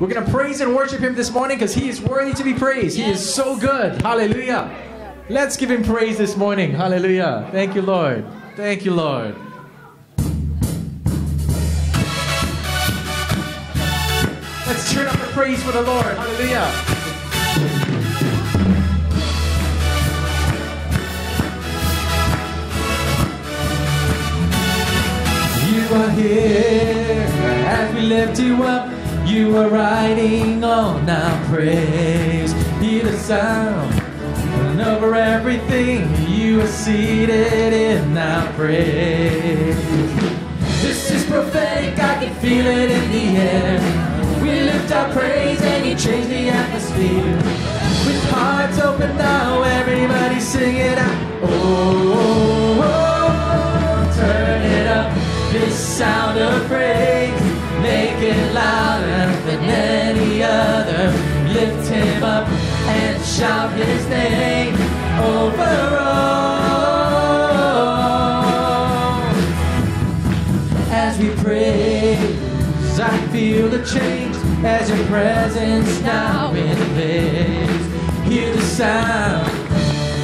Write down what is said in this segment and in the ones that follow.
We're going to praise and worship him this morning because he is worthy to be praised. He is so good. Hallelujah. Let's give him praise this morning. Hallelujah. Thank you, Lord. Thank you, Lord. Let's turn up the praise for the Lord. Hallelujah. You are here as we lift you up. You are riding on our praise. Hear the sound and over everything. You are seated in our praise. This is prophetic, I can feel it in the air. We lift our praise and you change the atmosphere. With hearts open now, everybody sing it out. Oh, oh, oh, oh turn it up. This sound of praise, make it louder than any other. Lift him up and shout his name over all as we praise. I feel the change as your presence now invades. Hear the sound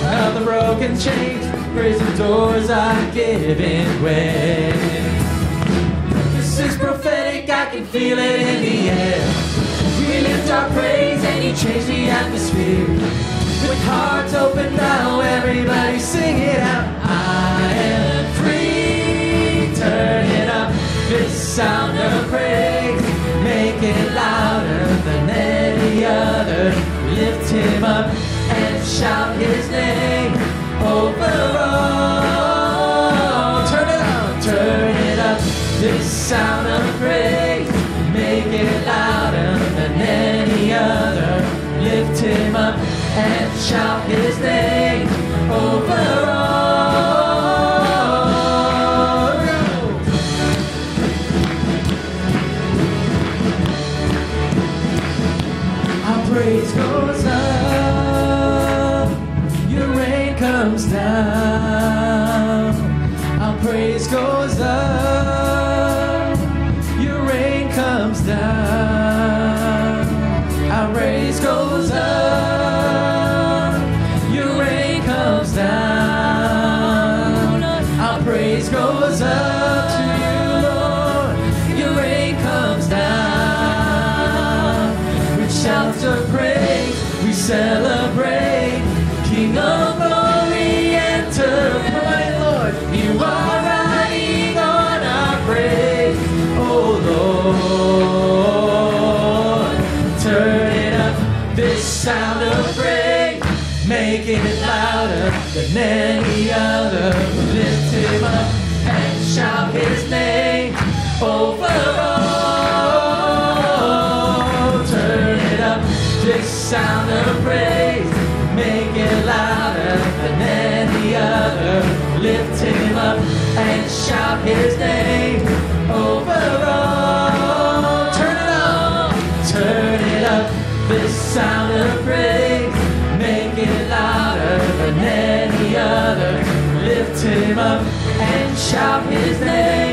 of the broken chains. Prison doors are giving way. This is I can feel it in the air. We lift our praise and you change the atmosphere. With hearts open now, everybody sing it out. I am free. Turn it up. This sound of praise. Make it louder than any other. Lift him up and shout his name over all. Turn it up. Turn it up. This sound of and shout his name shout his name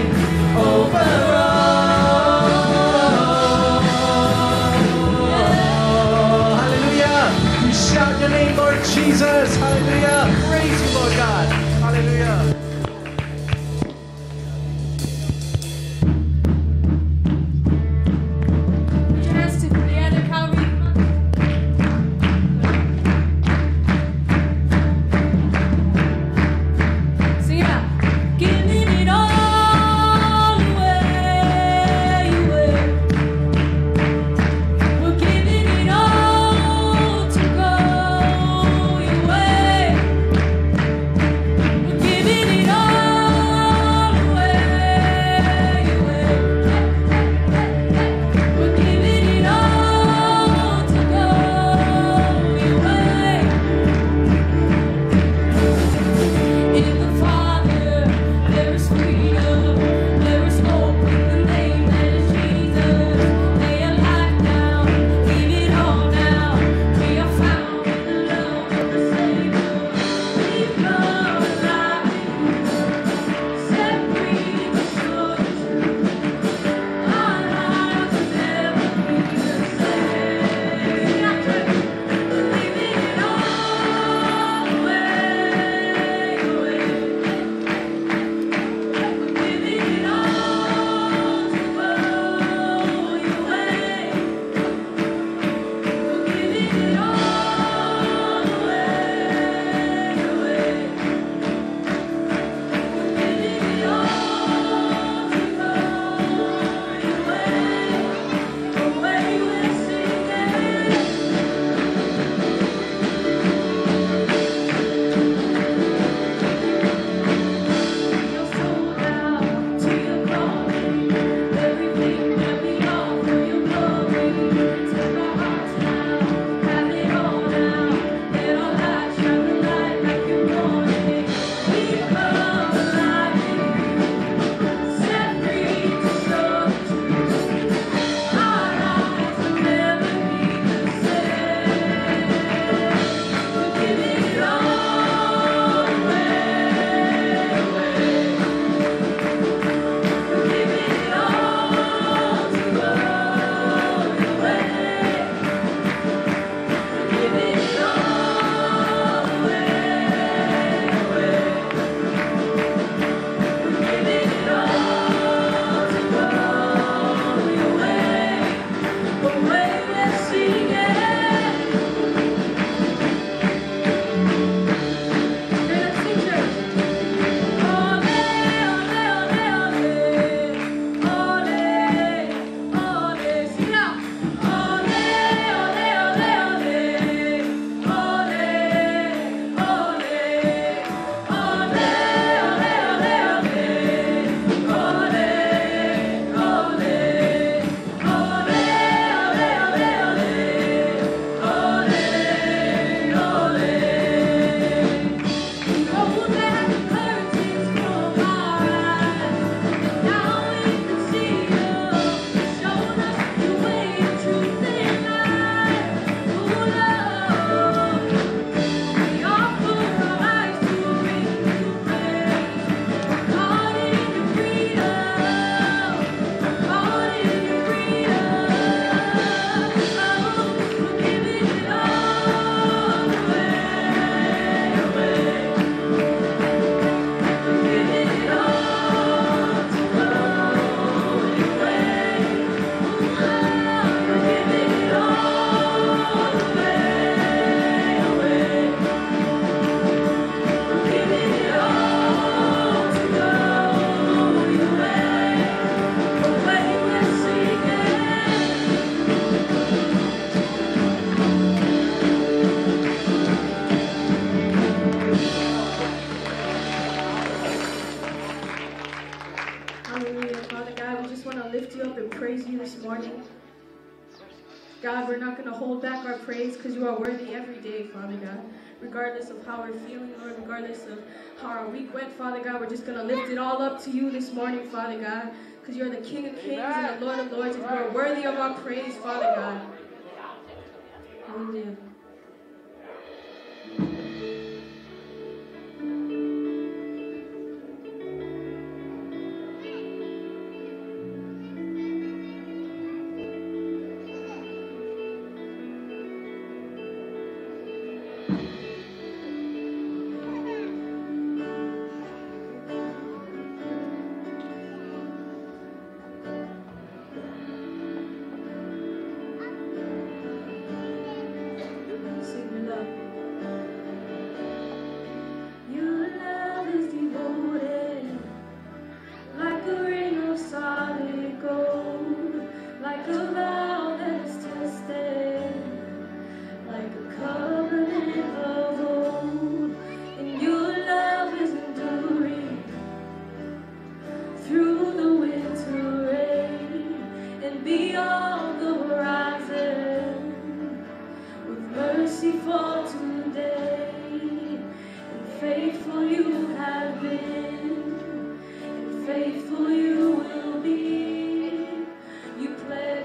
regardless of how our week went, Father God. We're just going to lift it all up to you this morning, Father God, because you're the King of kings Amen. and the Lord of lords, and you are worthy of our praise, Father God. Hallelujah.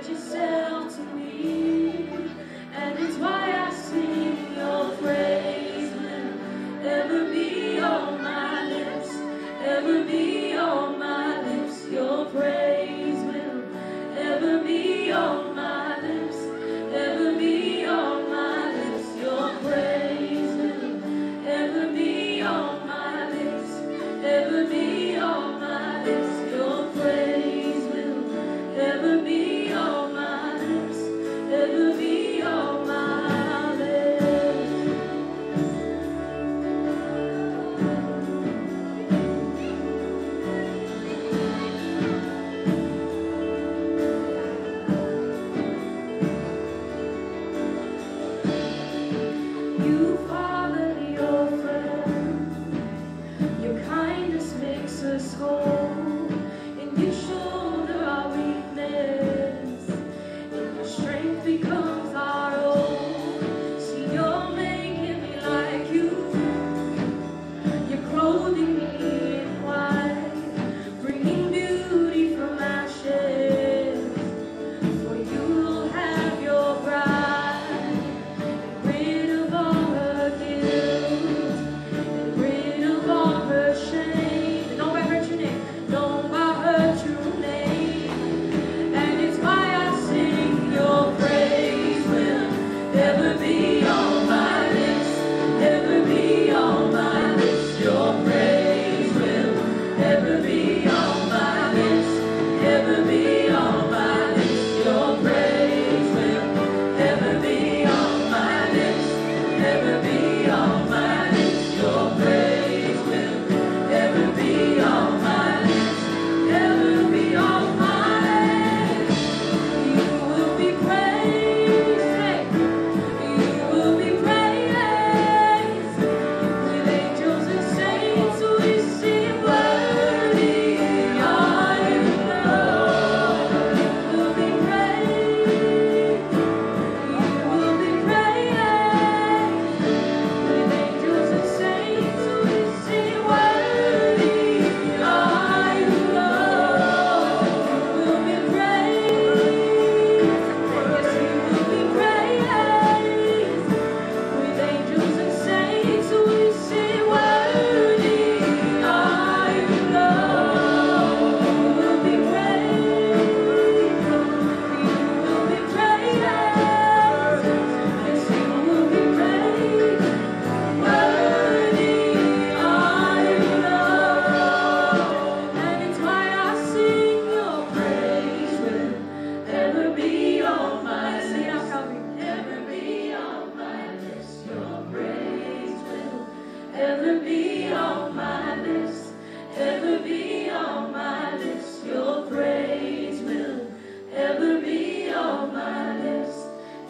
you said.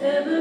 Ever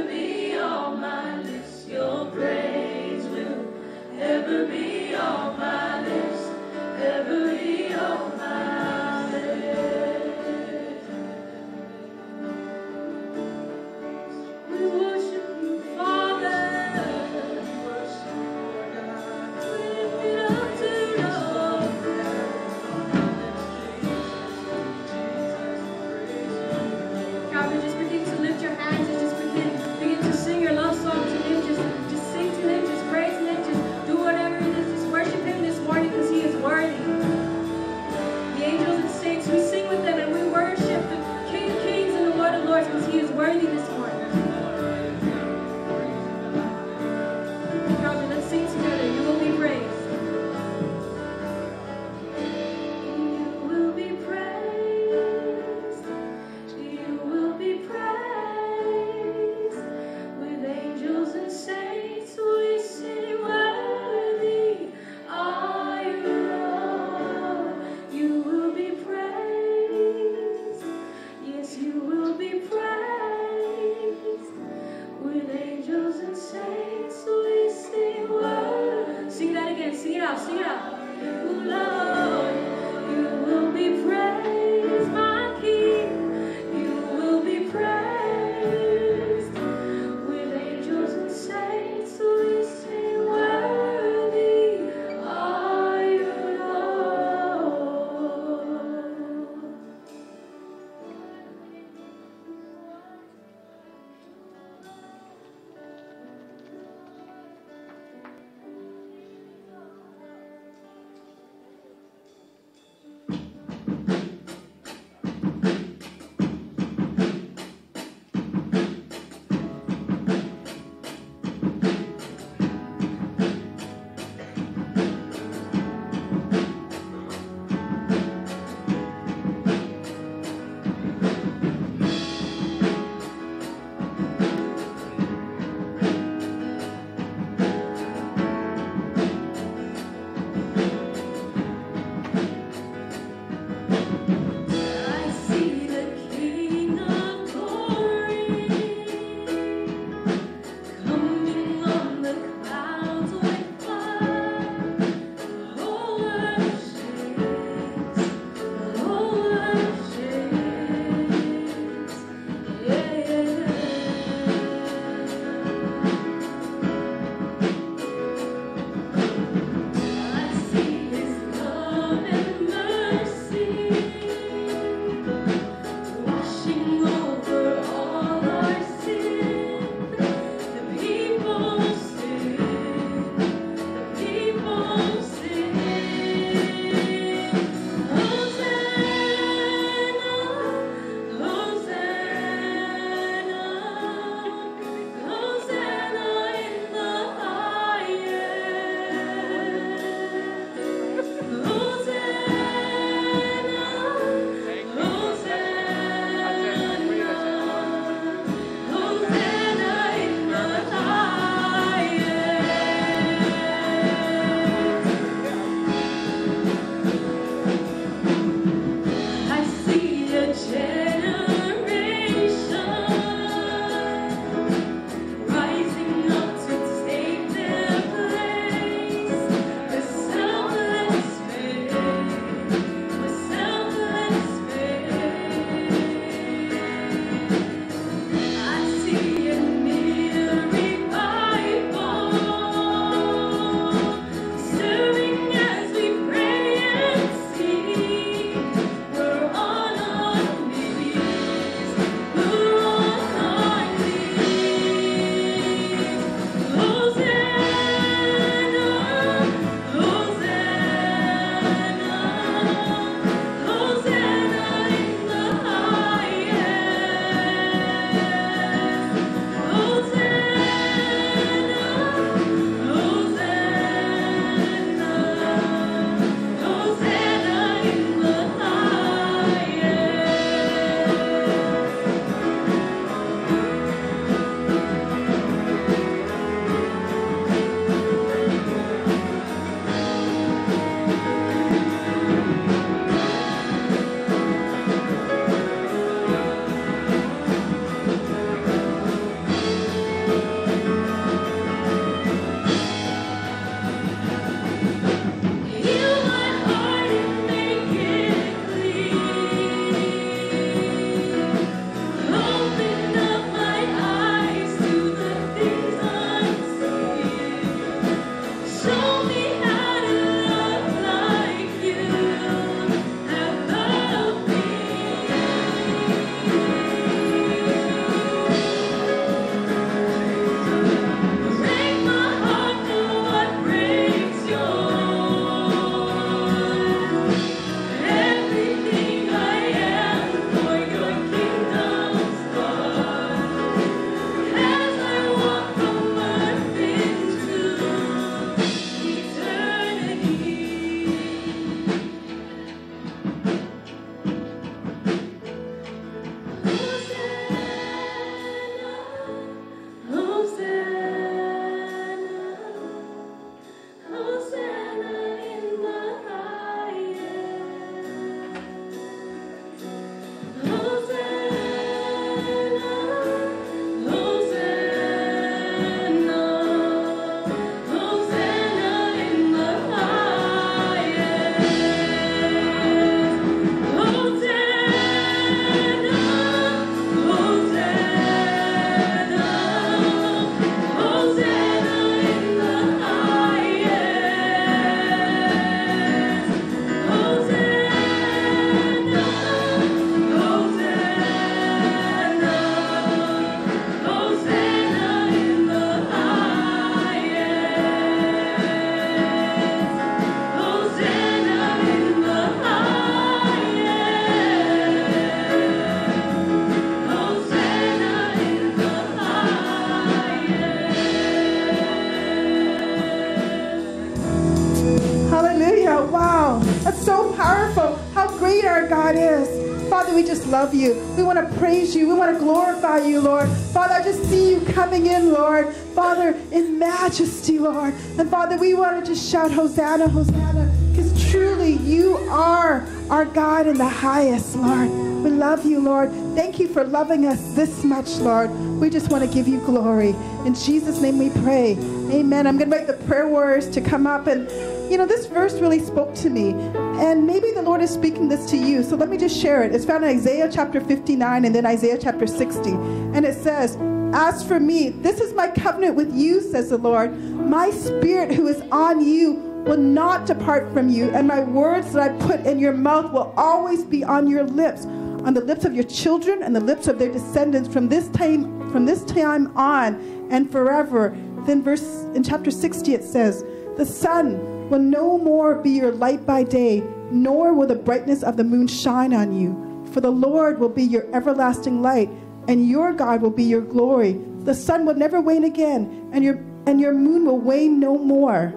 want to praise you. We want to glorify you, Lord. Father, I just see you coming in, Lord. Father, in majesty, Lord. And Father, we want to just shout, Hosanna, Hosanna. Because truly, you are our God in the highest, Lord. We love you, Lord. Thank you for loving us this much, Lord. We just want to give you glory. In Jesus' name we pray. Amen. I'm going to invite the prayer warriors to come up. And, you know, this verse really spoke to me. And maybe Lord is speaking this to you. So let me just share it. It's found in Isaiah chapter 59 and then Isaiah chapter 60. And it says, As for me, this is my covenant with you, says the Lord. My spirit who is on you will not depart from you, and my words that I put in your mouth will always be on your lips, on the lips of your children and the lips of their descendants from this time from this time on and forever. Then verse in chapter 60 it says, "The sun will no more be your light by day, nor will the brightness of the moon shine on you, for the Lord will be your everlasting light, and your God will be your glory. The sun will never wane again, and your and your moon will wane no more."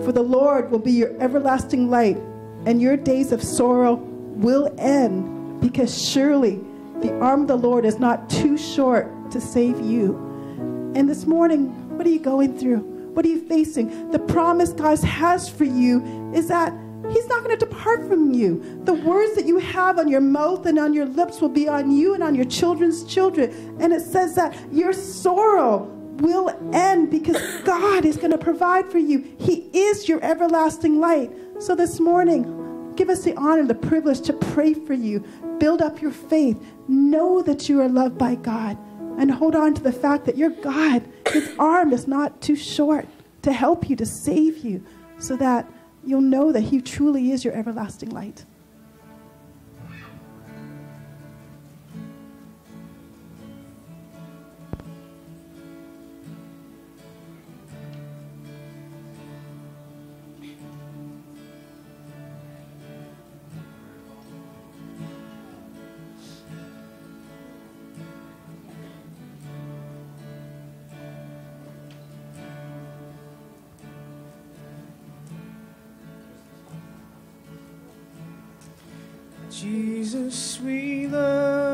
For the Lord will be your everlasting light, and your days of sorrow will end, because surely the arm of the Lord is not too short to save you. And this morning, what are you going through? What are you facing? The promise God has for you is that He's not going to depart from you. The words that you have on your mouth and on your lips will be on you and on your children's children. And it says that your sorrow will end because God is going to provide for you. He is your everlasting light. So this morning, give us the honor, the privilege to pray for you. Build up your faith. Know that you are loved by God. And hold on to the fact that your God, his arm is not too short to help you, to save you, so that you'll know that he truly is your everlasting light. Jesus, we love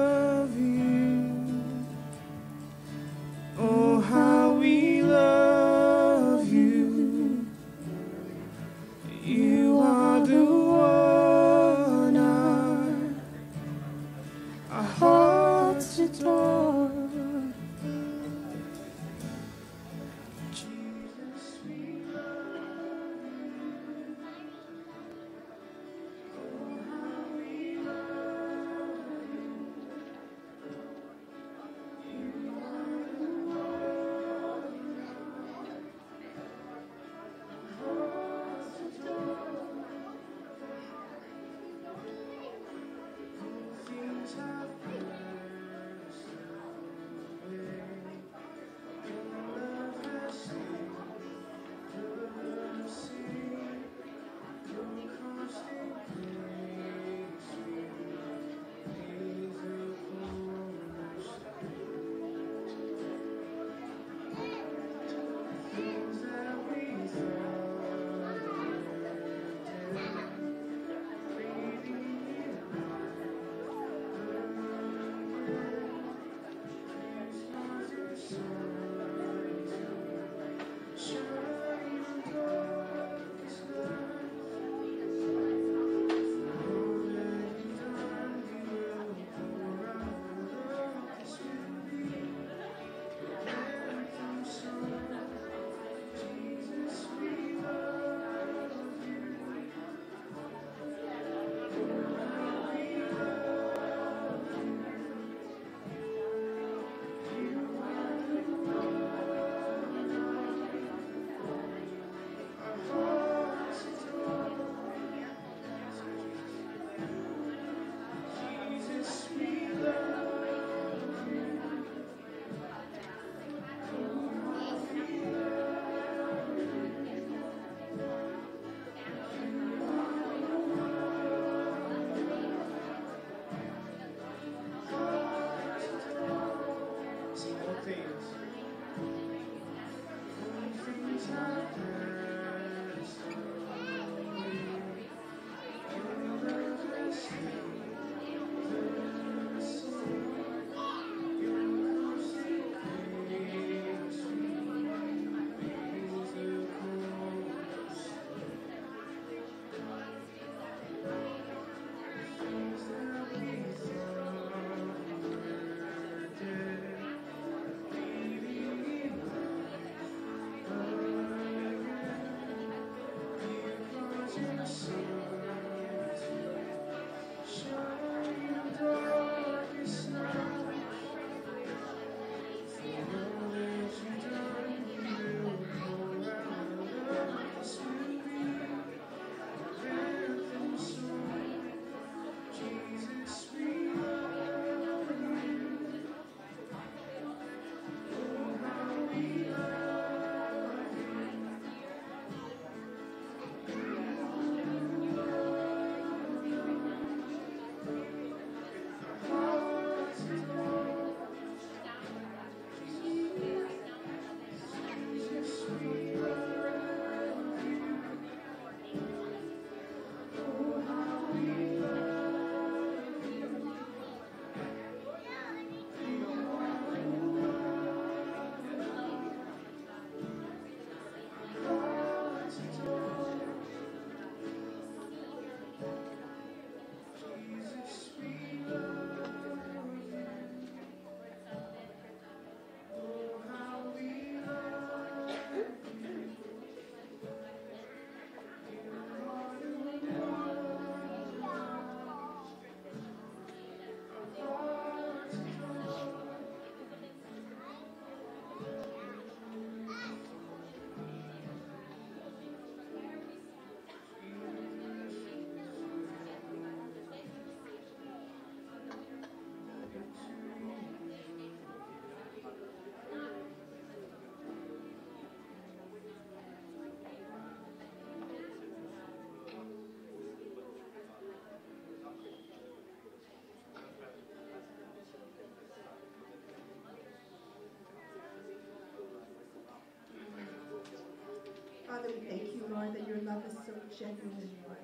Father, we thank you, Lord, that your love is so genuine, Lord.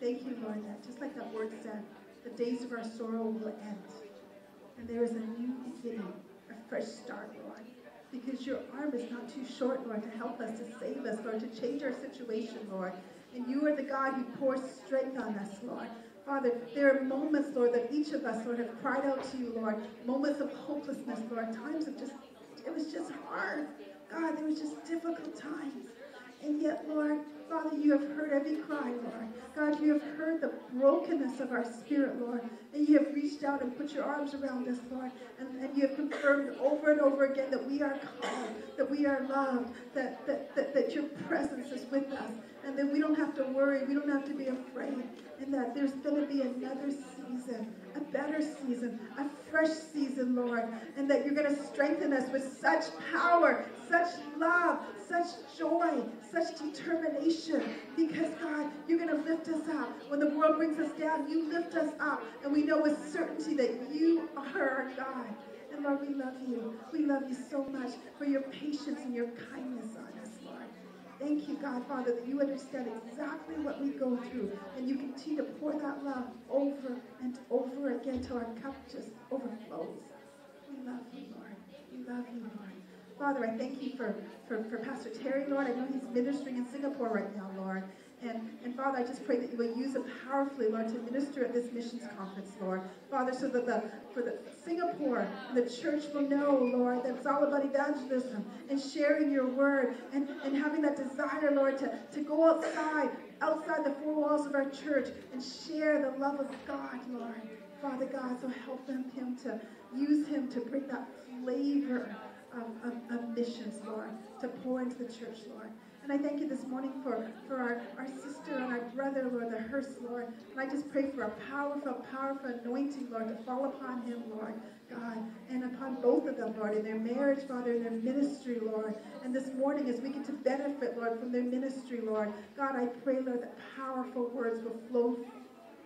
Thank you, Lord, that just like that word said, the days of our sorrow will end. And there is a new beginning, a fresh start, Lord. Because your arm is not too short, Lord, to help us, to save us, Lord, to change our situation, Lord. And you are the God who pours strength on us, Lord. Father, there are moments, Lord, that each of us, Lord, have cried out to you, Lord. Moments of hopelessness, Lord. Times of just, it was just hard. God, there was just difficult times. And yet, Lord, Father, you have heard every cry, Lord. God, you have heard the brokenness of our spirit, Lord. And you have reached out and put your arms around us, Lord. And, and you have confirmed over and over again that we are called, that we are loved, that, that, that, that your presence is with us. And that we don't have to worry, we don't have to be afraid. And that there's going to be another season, a better season, a fresh season, Lord. And that you're going to strengthen us with such power, such love, such joy, such determination. Because, God, you're going to lift us up. When the world brings us down, you lift us up. And we know with certainty that you are our God. And Lord, we love you. We love you so much for your patience and your kindness. Thank you, God, Father, that you understand exactly what we go through. And you continue to pour that love over and over again till our cup just overflows. We love you, Lord. We love you, Lord. Father, I thank you for, for, for Pastor Terry, Lord. I know he's ministering in Singapore right now, Lord. And, and Father, I just pray that you will use him powerfully, Lord, to minister at this missions conference, Lord. Father, so that the for the Singapore, the church will know, Lord, that it's all about evangelism and sharing your word and, and having that desire, Lord, to, to go outside, outside the four walls of our church and share the love of God, Lord. Father God, so help them, him to use him to bring that flavor of, of, of missions, Lord, to pour into the church, Lord. And I thank you this morning for, for our, our sister and our brother, Lord, the Hurst, Lord. And I just pray for a powerful, powerful anointing, Lord, to fall upon him, Lord, God, and upon both of them, Lord, in their marriage, Father, in their ministry, Lord. And this morning, as we get to benefit, Lord, from their ministry, Lord, God, I pray, Lord, that powerful words will flow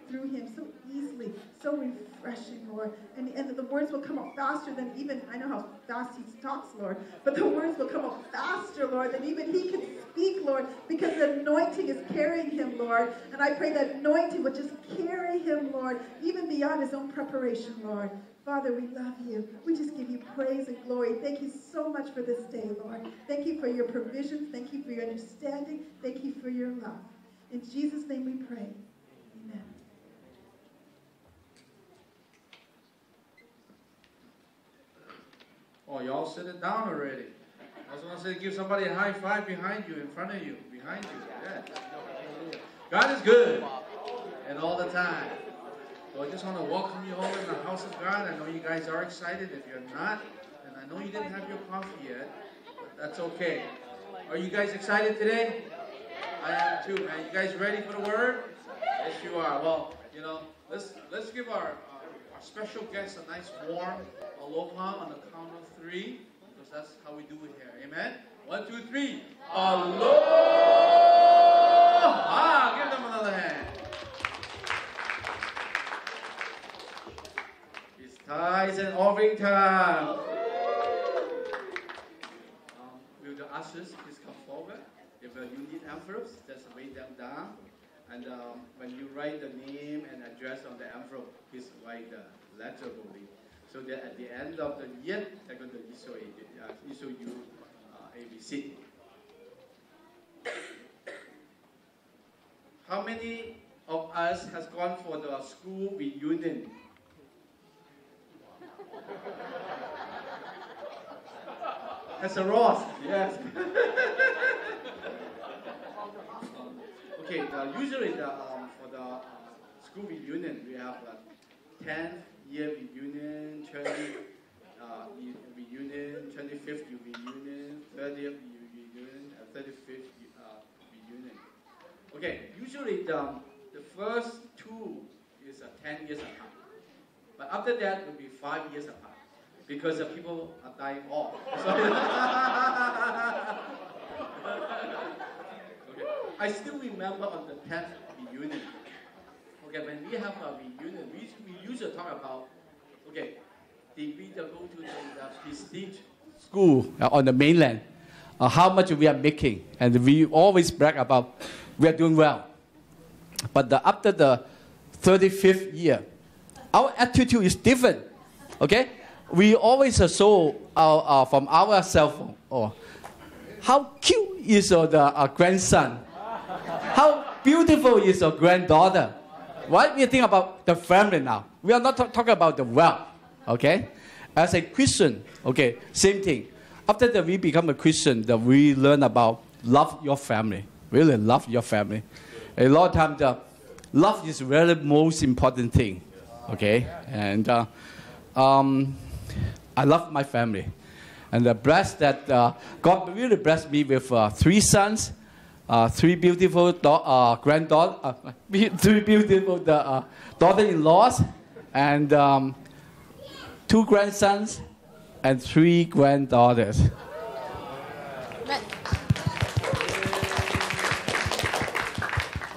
through him so easily, so refreshing, Lord. And, and the words will come out faster than even, I know how fast he talks, Lord, but the words will come out faster, Lord, than even he can speak, Lord, because the anointing is carrying him, Lord. And I pray that anointing would just carry him, Lord, even beyond his own preparation, Lord. Father, we love you. We just give you praise and glory. Thank you so much for this day, Lord. Thank you for your provision. Thank you for your understanding. Thank you for your love. In Jesus' name we pray. Oh, y'all sit it down already. I was going to say, give somebody a high five behind you, in front of you, behind you. Yeah. God is good, and all the time. So I just want to welcome you all in the house of God. I know you guys are excited. If you're not, and I know you didn't have your coffee yet, but that's okay. Are you guys excited today? I am too, man. You guys ready for the word? Yes, you are. Well, you know, let's let's give our uh, our special guest a nice warm aloha on the count of three, because that's how we do it here. Amen. One, two, three. Aloha! Give them another hand. It's tithes and offering time. Um, will the ushers please come forward? If uh, you need envelopes, just write them down. And um, when you write the name and address on the envelope, please write the letter legibly. So that at the end of the year, they're going to issue, a, uh, issue you uh, a receipt. How many of us has gone for the school reunion? As a Ross, yes. okay, uh, usually the, um, for the uh, school reunion, we have a 10th year reunion, 20 uh, re- reunion, 25th reunion, 30th reunion, and 35th uh, reunion. Okay, usually the, the first two is uh, 10 years apart. But after that, it will be five years apart because the people are dying off. okay. I still remember on the 10th reunion. Okay, when we have a reunion, we usually talk about, okay, did we go to the, the prestige school uh, on the mainland? uh, how much we are making, and we always brag about we are doing well. But the, after the 35th year, our attitude is different. Okay? We always uh, show our, uh, from our cell phone, oh, how cute is uh, the uh, grandson? How beautiful is your granddaughter? Right? We think about the family now. We are not ta- talking about the wealth. Okay? As a Christian, okay, same thing. After that we become a Christian, that we learn about love your family. Really love your family. A lot of times, the love is really most important thing. Okay? And uh, um, I love my family. And the blessed that uh, God really blessed me with uh, three sons, uh, three beautiful da- uh, granddaughters, uh, three beautiful da- uh, daughter-in-laws, and um, two grandsons, and three granddaughters.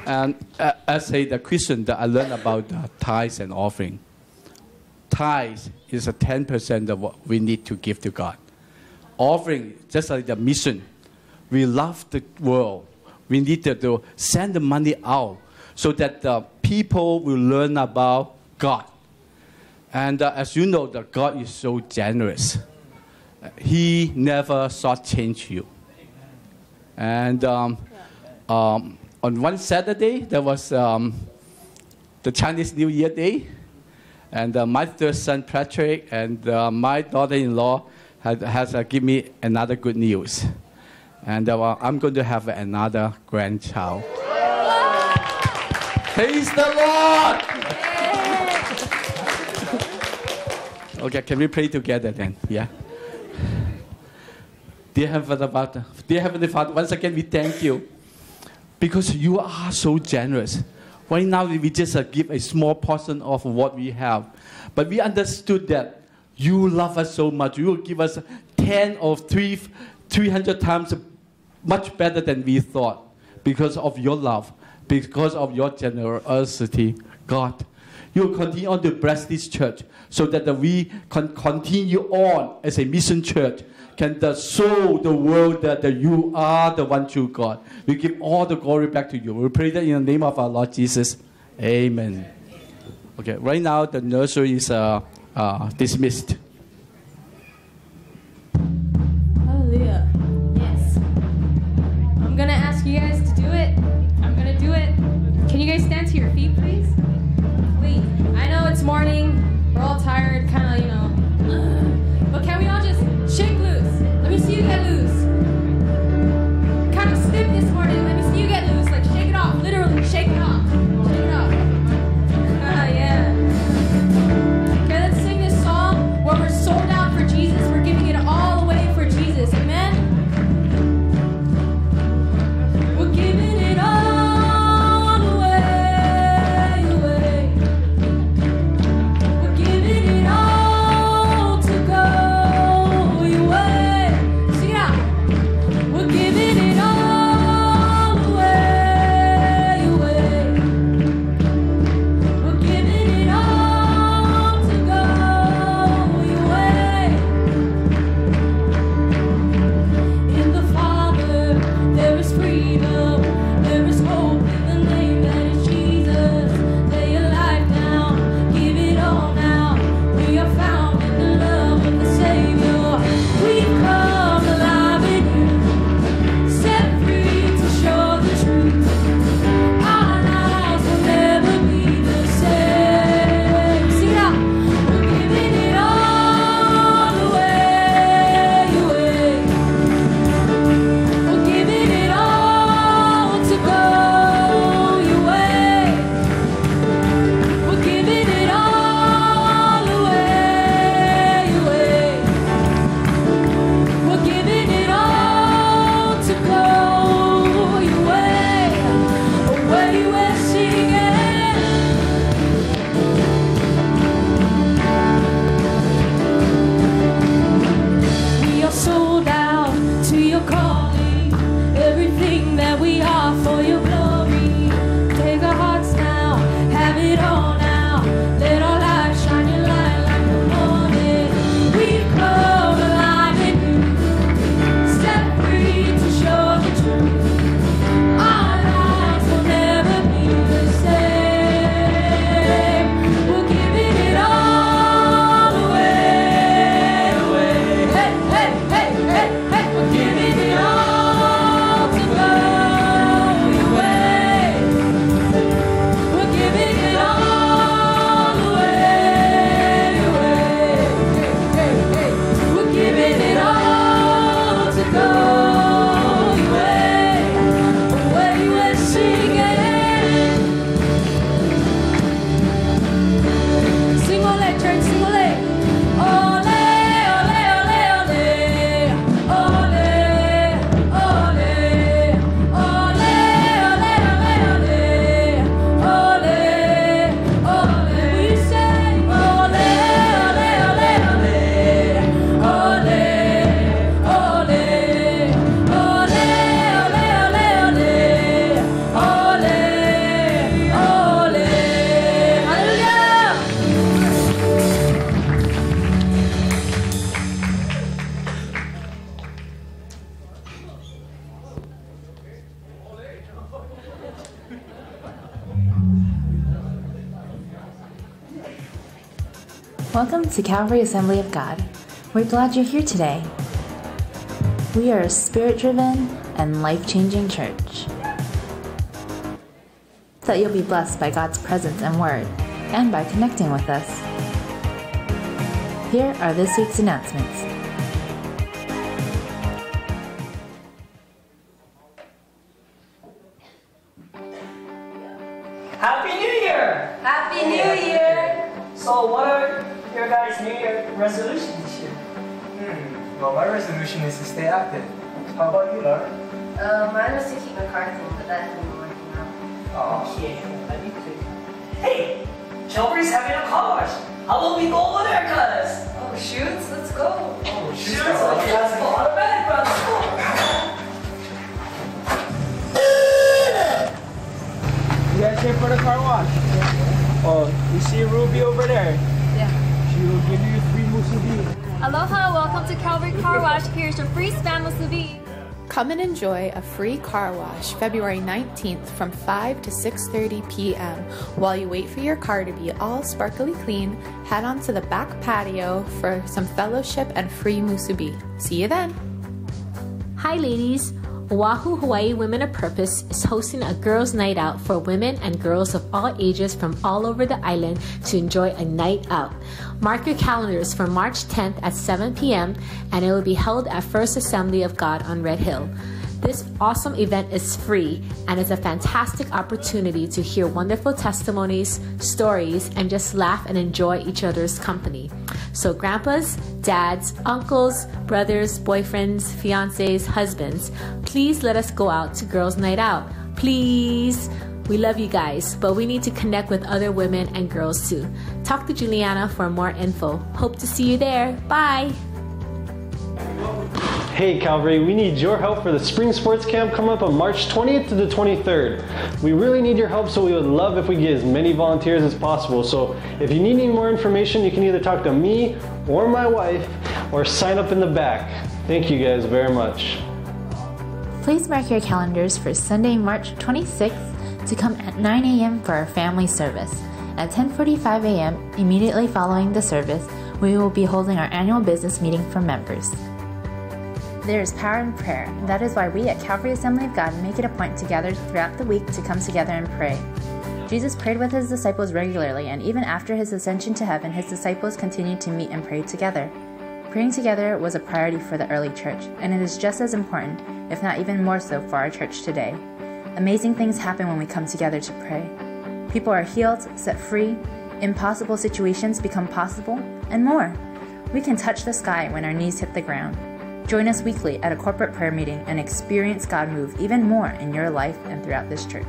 And uh, as a the Christian, that I learned about the tithes and offering. Tithes is a 10% of what we need to give to God. Offering, just like the mission, we love the world. We need to, send the money out so that the people will learn about God. And uh, as you know, that God is so generous. He never shortchange you. And um, um, on one Saturday, there was um, the Chinese New Year Day, and uh, my third son Patrick and uh, my daughter-in-law had, has uh, given me another good news, and uh, I'm going to have another grandchild. Praise the Lord! okay, can we pray together then? Yeah. Dear Heavenly Father, dear Heavenly Father, once again we thank you because you are so generous. Right now, we just uh, give a small portion of what we have. But we understood that you love us so much. You will give us 10 or 3, 300 times much better than we thought because of your love, because of your generosity, God. You continue on to bless this church so that we can continue on as a mission church can the show the world that, that you are the one true God. We give all the glory back to you. We pray that in the name of our Lord Jesus. Amen. Okay, right now the nursery is uh, uh, dismissed. Can you guys stand Welcome to Calvary Assembly of God. We're glad you're here today. We are a spirit driven and life changing church. That you'll be blessed by God's presence and word and by connecting with us. Here are this week's announcements. Oh, hey! Calvary's having a car wash! How about we go over there, cuz? Oh, shoots, let's go. Oh, Sure, so that's for automatic, bro. Let's go. You guys here for the car wash? Oh, you see Ruby over there? Yeah. She will give you free musubi. Aloha, welcome to Calvary Car Wash. Here's your free spam musubi. Come and enjoy a free car wash February 19th from 5 to 6:30 p.m. While you wait for your car to be all sparkly clean, head on to the back patio for some fellowship and free musubi. See you then. Hi, ladies. Oahu Hawaii Women of Purpose is hosting a girls' night out for women and girls of all ages from all over the island to enjoy a night out. Mark your calendars for March 10th at 7 p.m. and it will be held at First Assembly of God on Red Hill. This awesome event is free and is a fantastic opportunity to hear wonderful testimonies, stories, and just laugh and enjoy each other's company. So, grandpas, dads, uncles, brothers, boyfriends, fiancés, husbands, please let us go out to Girls' Night Out. Please. We love you guys, but we need to connect with other women and girls too. Talk to Juliana for more info. Hope to see you there. Bye. Hey Calvary, we need your help for the spring sports camp coming up on March 20th to the 23rd. We really need your help, so we would love if we get as many volunteers as possible. So if you need any more information, you can either talk to me or my wife or sign up in the back. Thank you guys very much. Please mark your calendars for Sunday, March 26th to come at 9 a.m. for our family service. At 10:45 a.m., immediately following the service, we will be holding our annual business meeting for members. There is power in prayer. That is why we at Calvary Assembly of God make it a point to gather throughout the week to come together and pray. Jesus prayed with his disciples regularly, and even after his ascension to heaven, his disciples continued to meet and pray together. Praying together was a priority for the early church, and it is just as important, if not even more so, for our church today. Amazing things happen when we come together to pray. People are healed, set free, impossible situations become possible, and more. We can touch the sky when our knees hit the ground. Join us weekly at a corporate prayer meeting and experience God move even more in your life and throughout this church.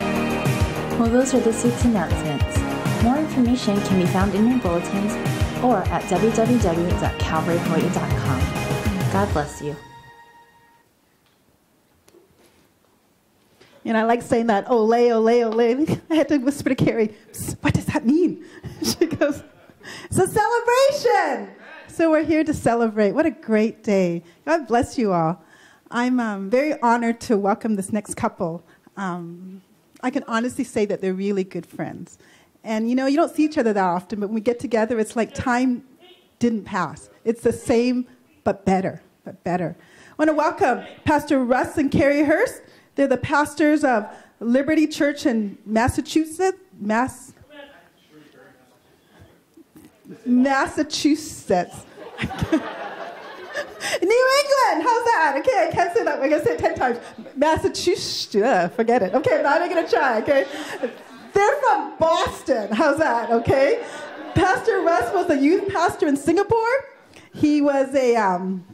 Well, those are this week's announcements. More information can be found in your bulletins or at www.calvaryhawaii.com. God bless you. And I like saying that, ole, ole, ole. I had to whisper to Carrie, what does that mean? She goes, it's a celebration. So we're here to celebrate. What a great day. God bless you all. I'm um, very honored to welcome this next couple. Um, I can honestly say that they're really good friends. And you know, you don't see each other that often, but when we get together, it's like time didn't pass. It's the same, but better, but better. I want to welcome Pastor Russ and Carrie Hurst. They're the pastors of Liberty Church in Massachusetts, Mass, Massachusetts. New England, how's that? Okay, I can't say that. I'm gonna say it ten times. Massachusetts, forget it. Okay, I'm gonna try. Okay, they're from Boston. How's that? Okay. Pastor Russ was a youth pastor in Singapore. He was a um,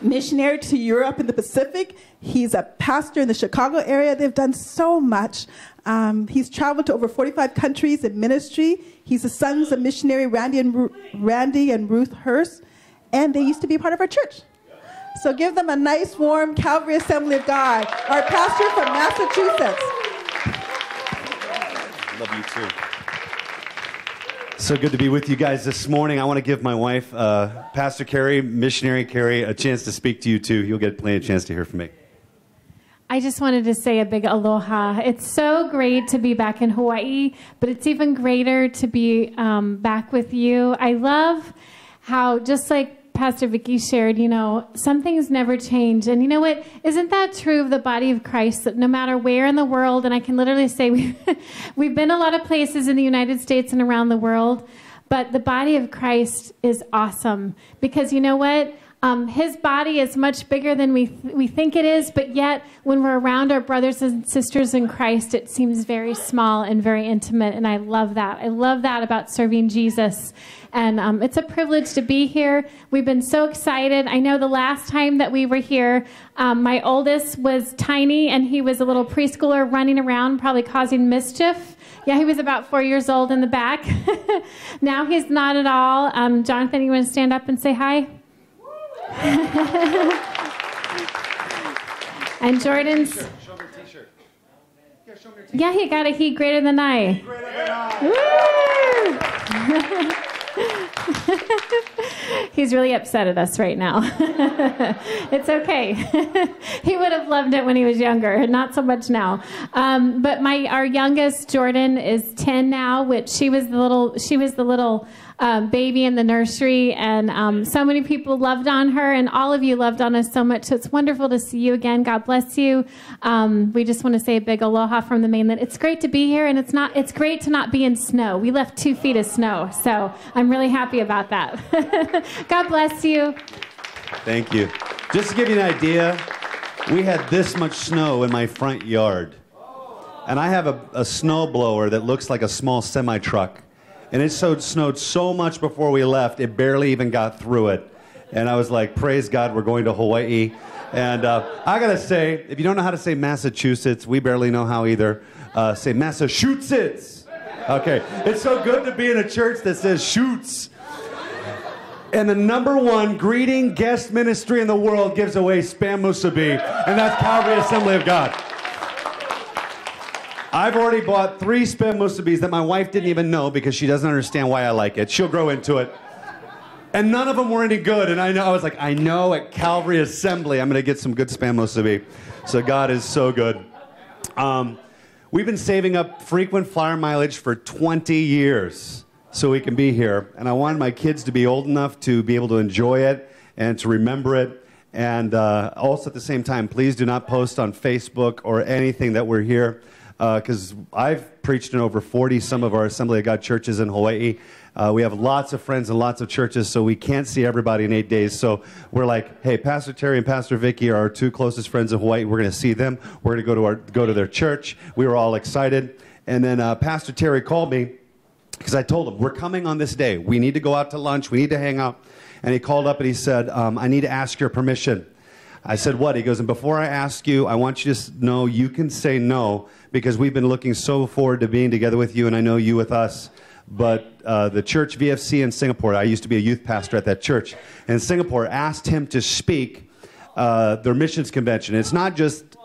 missionary to Europe and the Pacific. He's a pastor in the Chicago area. They've done so much. Um, he's traveled to over 45 countries in ministry. He's the sons of missionary Randy and, Ru- Randy and Ruth Hurst, and they used to be part of our church. So give them a nice, warm Calvary Assembly of God, our pastor from Massachusetts. Love you too. So good to be with you guys this morning. I want to give my wife, uh, Pastor Carrie, missionary Carrie, a chance to speak to you too. You'll get plenty of chance to hear from me. I just wanted to say a big aloha. It's so great to be back in Hawaii, but it's even greater to be um, back with you. I love how, just like Pastor Vicky shared, you know, some things never change. And you know what? Isn't that true of the body of Christ that no matter where in the world, and I can literally say we've, we've been a lot of places in the United States and around the world, but the body of Christ is awesome because you know what? Um, his body is much bigger than we, th- we think it is, but yet when we're around our brothers and sisters in Christ, it seems very small and very intimate. And I love that. I love that about serving Jesus. And um, it's a privilege to be here. We've been so excited. I know the last time that we were here, um, my oldest was tiny and he was a little preschooler running around, probably causing mischief. Yeah, he was about four years old in the back. now he's not at all. Um, Jonathan, you want to stand up and say hi? and Jordan's. Yeah, he got a heat greater than I. He's really upset at us right now. it's okay. he would have loved it when he was younger, not so much now. Um, but my our youngest Jordan is ten now, which she was the little she was the little um, baby in the nursery, and um, so many people loved on her, and all of you loved on us so much. So it's wonderful to see you again. God bless you. Um, we just want to say a big aloha from the mainland. It's great to be here, and it's not. It's great to not be in snow. We left two feet of snow, so I'm really happy about that. God bless you. Thank you. Just to give you an idea, we had this much snow in my front yard. And I have a, a snow blower that looks like a small semi truck. And it snowed so much before we left, it barely even got through it. And I was like, praise God, we're going to Hawaii. And uh, I gotta say, if you don't know how to say Massachusetts, we barely know how either. Uh, say Massachusetts. Okay, it's so good to be in a church that says shoots. And the number one greeting guest ministry in the world gives away spam musubi, and that's Calvary Assembly of God. I've already bought three spam musubis that my wife didn't even know because she doesn't understand why I like it. She'll grow into it. And none of them were any good. And I know I was like, I know at Calvary Assembly I'm going to get some good spam musubi. So God is so good. Um, we've been saving up frequent flyer mileage for 20 years so we can be here. And I wanted my kids to be old enough to be able to enjoy it and to remember it. And uh, also at the same time, please do not post on Facebook or anything that we're here because uh, I've preached in over 40 some of our Assembly of God churches in Hawaii. Uh, we have lots of friends and lots of churches, so we can't see everybody in eight days. So we're like, hey, Pastor Terry and Pastor Vicky are our two closest friends in Hawaii. We're going to see them. We're going to go to our go to their church. We were all excited, and then uh, Pastor Terry called me because I told him we're coming on this day. We need to go out to lunch. We need to hang out. And he called up and he said, um, I need to ask your permission. I said, What? He goes, And before I ask you, I want you to know you can say no because we've been looking so forward to being together with you, and I know you with us. But uh, the church VFC in Singapore, I used to be a youth pastor at that church, and Singapore asked him to speak uh, their missions convention. It's not just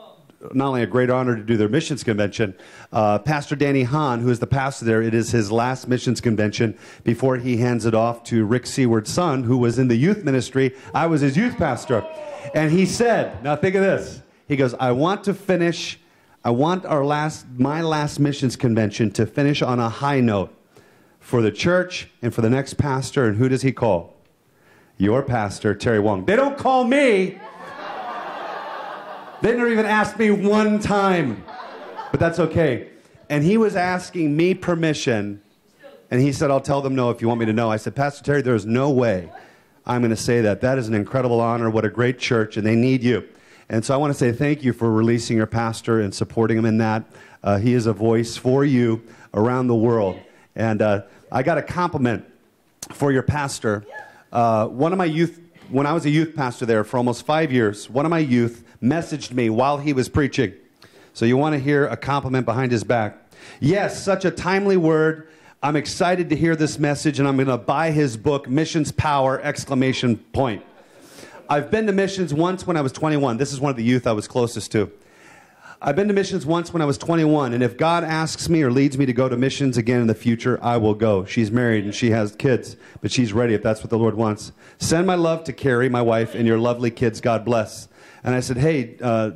not only a great honor to do their missions convention, uh, Pastor Danny Hahn, who is the pastor there, it is his last missions convention before he hands it off to Rick Seaward's son, who was in the youth ministry. I was his youth pastor. And he said, now think of this. He goes, I want to finish, I want our last, my last missions convention to finish on a high note for the church and for the next pastor. And who does he call? Your pastor, Terry Wong. They don't call me. They never even asked me one time. But that's okay. And he was asking me permission. And he said, I'll tell them no if you want me to know. I said, Pastor Terry, there is no way I'm going to say that. That is an incredible honor. What a great church, and they need you. And so I want to say thank you for releasing your pastor and supporting him in that. Uh, he is a voice for you around the world. And uh, I got a compliment for your pastor. Uh, one of my youth, when I was a youth pastor there for almost five years, one of my youth messaged me while he was preaching. So you want to hear a compliment behind his back. Yes, such a timely word. I'm excited to hear this message and I'm going to buy his book Missions Power exclamation point. I've been to missions once when I was 21. This is one of the youth I was closest to. I've been to missions once when I was 21, and if God asks me or leads me to go to missions again in the future, I will go. She's married and she has kids, but she's ready if that's what the Lord wants. Send my love to Carrie, my wife, and your lovely kids. God bless. And I said, Hey, uh,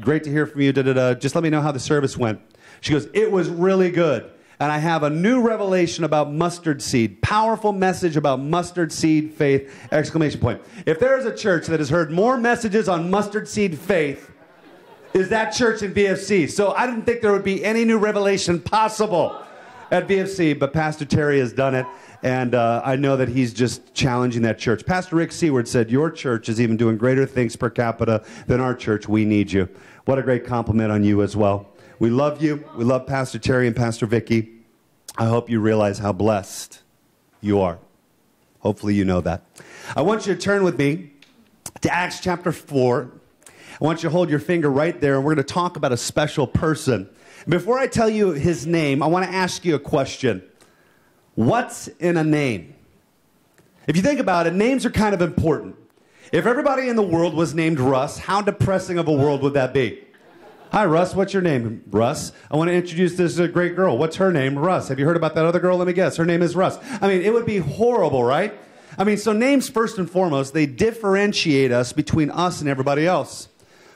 great to hear from you. Da, da, da. Just let me know how the service went. She goes, It was really good. And I have a new revelation about mustard seed. Powerful message about mustard seed faith! Exclamation point. If there is a church that has heard more messages on mustard seed faith, is that church in VFC. So I didn't think there would be any new revelation possible at VFC, but Pastor Terry has done it. And uh, I know that he's just challenging that church. Pastor Rick Seaward said, Your church is even doing greater things per capita than our church. We need you. What a great compliment on you as well. We love you. We love Pastor Terry and Pastor Vicky. I hope you realize how blessed you are. Hopefully, you know that. I want you to turn with me to Acts chapter 4. I want you to hold your finger right there, and we're going to talk about a special person. Before I tell you his name, I want to ask you a question What's in a name? If you think about it, names are kind of important. If everybody in the world was named Russ, how depressing of a world would that be? Hi, Russ. What's your name? Russ. I want to introduce this uh, great girl. What's her name? Russ. Have you heard about that other girl? Let me guess. Her name is Russ. I mean, it would be horrible, right? I mean, so names, first and foremost, they differentiate us between us and everybody else.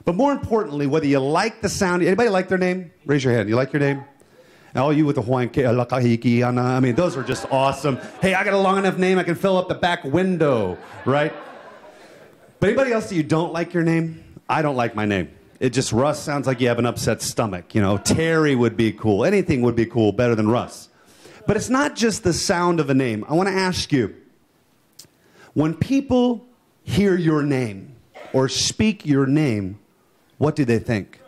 But more importantly, whether you like the sound, anybody like their name? Raise your hand. You like your name? All you with the Hawaiian, K- uh, Lakahiki, I mean, those are just awesome. Hey, I got a long enough name, I can fill up the back window, right? But anybody else that you don't like your name? I don't like my name. It just, Russ sounds like you have an upset stomach. You know, Terry would be cool. Anything would be cool, better than Russ. But it's not just the sound of a name. I want to ask you when people hear your name or speak your name, what do they think?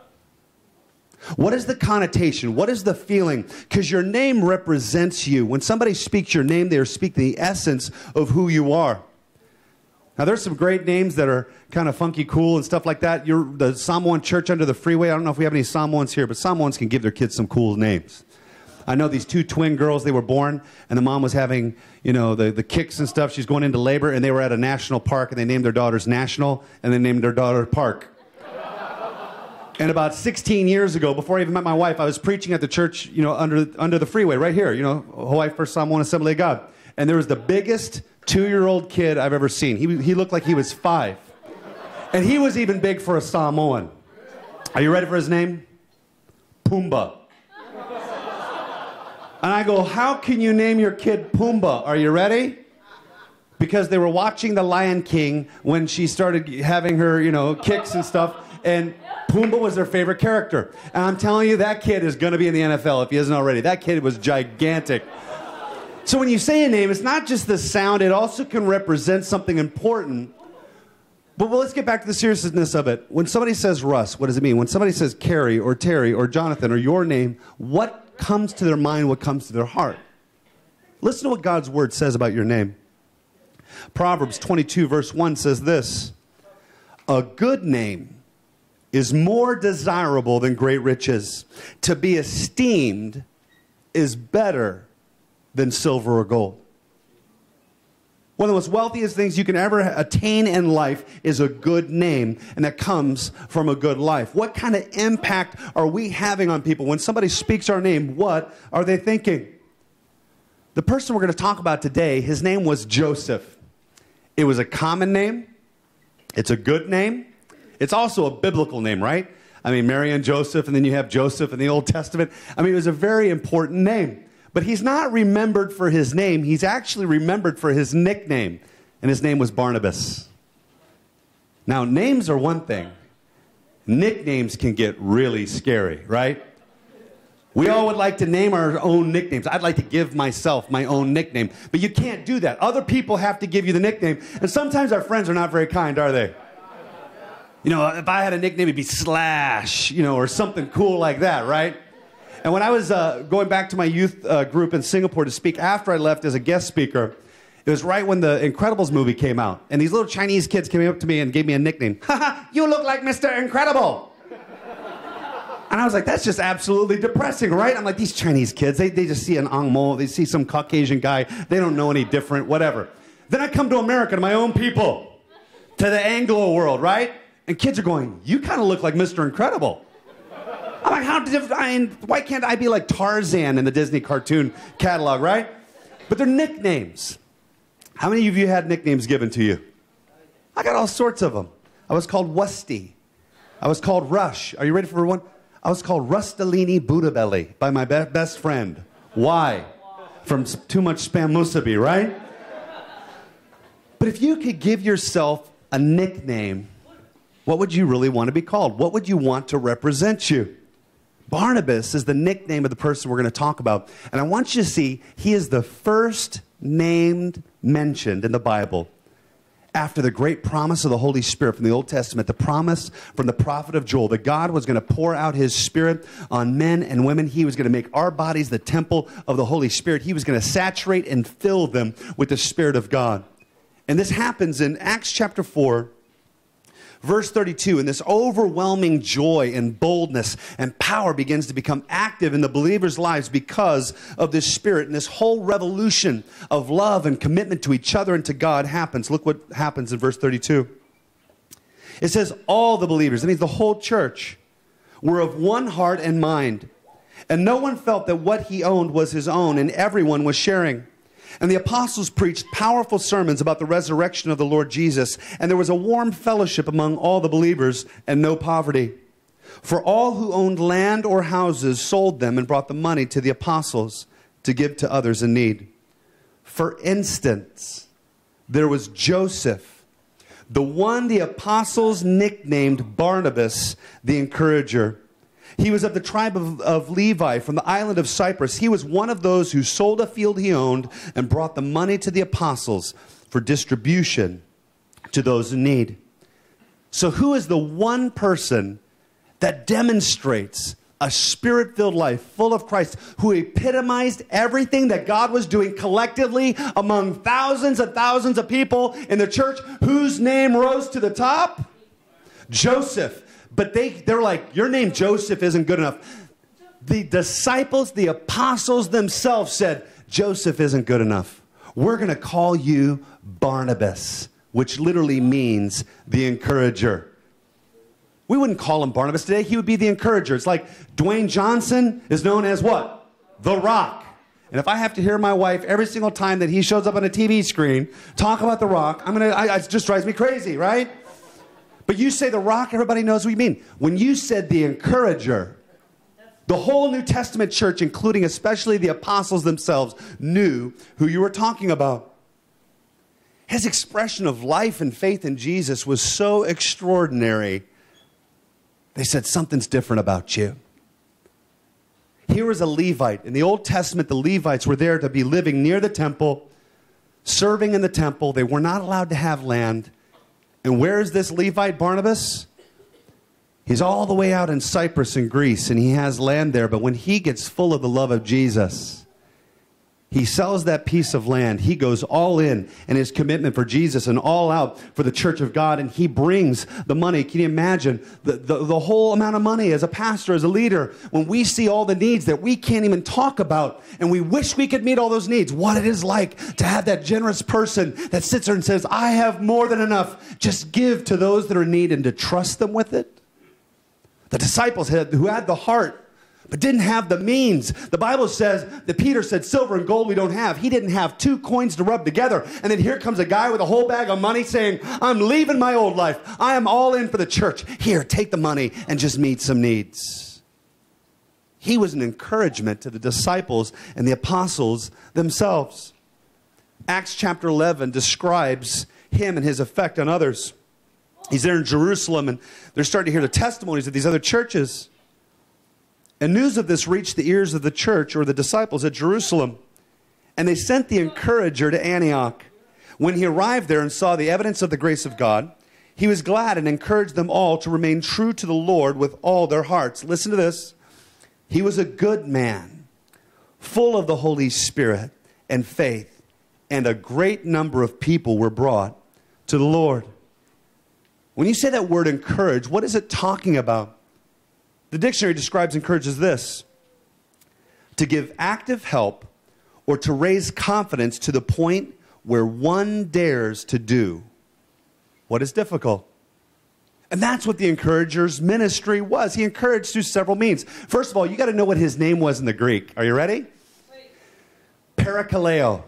What is the connotation? What is the feeling? Because your name represents you. When somebody speaks your name, they are speaking the essence of who you are. Now, there's some great names that are kind of funky, cool, and stuff like that. You're the Samoan Church under the freeway. I don't know if we have any Samoans here, but Samoans can give their kids some cool names. I know these two twin girls, they were born, and the mom was having, you know, the, the kicks and stuff. She's going into labor, and they were at a national park, and they named their daughters National, and they named their daughter Park. And about 16 years ago, before I even met my wife, I was preaching at the church, you know, under, under the freeway, right here, you know, Hawaii First Samoan Assembly of God. And there was the biggest two year old kid I've ever seen. He, he looked like he was five. And he was even big for a Samoan. Are you ready for his name? Pumbaa. And I go, How can you name your kid Pumbaa? Are you ready? Because they were watching The Lion King when she started having her, you know, kicks and stuff. And Pumbaa was their favorite character. And I'm telling you, that kid is going to be in the NFL if he isn't already. That kid was gigantic. So when you say a name, it's not just the sound, it also can represent something important. But well, let's get back to the seriousness of it. When somebody says Russ, what does it mean? When somebody says Carrie or Terry or Jonathan or your name, what comes to their mind, what comes to their heart? Listen to what God's word says about your name. Proverbs 22, verse 1 says this A good name is more desirable than great riches. To be esteemed is better than silver or gold. One of the most wealthiest things you can ever attain in life is a good name, and that comes from a good life. What kind of impact are we having on people? When somebody speaks our name, what are they thinking? The person we're going to talk about today, his name was Joseph. It was a common name, it's a good name, it's also a biblical name, right? I mean, Mary and Joseph, and then you have Joseph in the Old Testament. I mean, it was a very important name. But he's not remembered for his name, he's actually remembered for his nickname, and his name was Barnabas. Now, names are one thing, nicknames can get really scary, right? We all would like to name our own nicknames. I'd like to give myself my own nickname, but you can't do that. Other people have to give you the nickname, and sometimes our friends are not very kind, are they? You know, if I had a nickname, it'd be Slash, you know, or something cool like that, right? And when I was uh, going back to my youth uh, group in Singapore to speak after I left as a guest speaker, it was right when the Incredibles movie came out. And these little Chinese kids came up to me and gave me a nickname. You look like Mr. Incredible. And I was like, that's just absolutely depressing, right? I'm like, these Chinese kids, they, they just see an Ang Mo, they see some Caucasian guy, they don't know any different, whatever. Then I come to America, to my own people, to the Anglo world, right? And kids are going, you kind of look like Mr. Incredible. I'm like, how did I why can't I be like Tarzan in the Disney cartoon catalog, right? But they're nicknames. How many of you had nicknames given to you? I got all sorts of them. I was called Wusty. I was called Rush. Are you ready for one? I was called Rustalini Buddha Belly by my be- best friend. Why? From too much spam musubi, right? But if you could give yourself a nickname, what would you really want to be called? What would you want to represent you? Barnabas is the nickname of the person we're going to talk about. And I want you to see he is the first named mentioned in the Bible after the great promise of the Holy Spirit from the Old Testament, the promise from the prophet of Joel that God was going to pour out his Spirit on men and women. He was going to make our bodies the temple of the Holy Spirit. He was going to saturate and fill them with the Spirit of God. And this happens in Acts chapter 4, verse 32 and this overwhelming joy and boldness and power begins to become active in the believers lives because of this spirit. And this whole revolution of love and commitment to each other and to god happens. Look what happens in verse 32 it says all the believers that means the whole church were of one heart and mind and no one felt that what he owned was his own and everyone was sharing and the apostles preached powerful sermons about the resurrection of the Lord Jesus, and there was a warm fellowship among all the believers and no poverty. For all who owned land or houses sold them and brought the money to the apostles to give to others in need. For instance, there was Joseph, the one the apostles nicknamed Barnabas the encourager. He was of the tribe of, of, Levi from the island of Cyprus. He was one of those who sold a field he owned and brought the money to the apostles for distribution to those in need. So, who is the one person that demonstrates a spirit filled life full of Christ, who epitomized everything that God was doing collectively among thousands and thousands of people in the church? Whose name rose to the top? Joseph but they, they're like, Your name, Joseph, isn't good enough. The disciples, the apostles themselves said, Joseph isn't good enough. We're going to call you Barnabas, which literally means the encourager. We wouldn't call him Barnabas today. He would be the encourager. It's like Dwayne Johnson is known as what? The Rock. And if I have to hear my wife every single time that he shows up on a TV screen talk about The Rock, I'm gonna, I, it just drives me crazy, right? But you say the rock, everybody knows what you mean. When you said the encourager, the whole New Testament church, including especially the apostles themselves, knew who you were talking about. His expression of life and faith in Jesus was so extraordinary. They said, Something's different about you. Here was a Levite. In the Old Testament, the Levites were there to be living near the temple, serving in the temple. They were not allowed to have land. And where is this Levite Barnabas? He's all the way out in Cyprus in Greece, and he has land there. But when he gets full of the love of Jesus, he sells that piece of land. He goes all in in his commitment for Jesus and all out for the church of God. And he brings the money. Can you imagine the, the, the, whole amount of money as a pastor, as a leader, when we see all the needs that we can't even talk about and we wish we could meet all those needs? What it is like to have that generous person that sits there and says, I have more than enough. Just give to those that are in need and to trust them with it. The disciples had, who had the heart but didn't have the means. The Bible says that Peter said, Silver and gold we don't have. He didn't have two coins to rub together. And then here comes a guy with a whole bag of money saying, I'm leaving my old life. I am all in for the church. Here, take the money and just meet some needs. He was an encouragement to the disciples and the apostles themselves. Acts chapter 11 describes him and his effect on others. He's there in Jerusalem, and they're starting to hear the testimonies of these other churches. And news of this reached the ears of the church or the disciples at Jerusalem. And they sent the encourager to Antioch. When he arrived there and saw the evidence of the grace of God, he was glad and encouraged them all to remain true to the Lord with all their hearts. Listen to this. He was a good man, full of the Holy Spirit and faith, and a great number of people were brought to the Lord. When you say that word encourage, what is it talking about? The dictionary describes encourage as this to give active help or to raise confidence to the point where one dares to do what is difficult. And that's what the encourager's ministry was. He encouraged through several means. First of all, you got to know what his name was in the Greek. Are you ready? Parakaleo.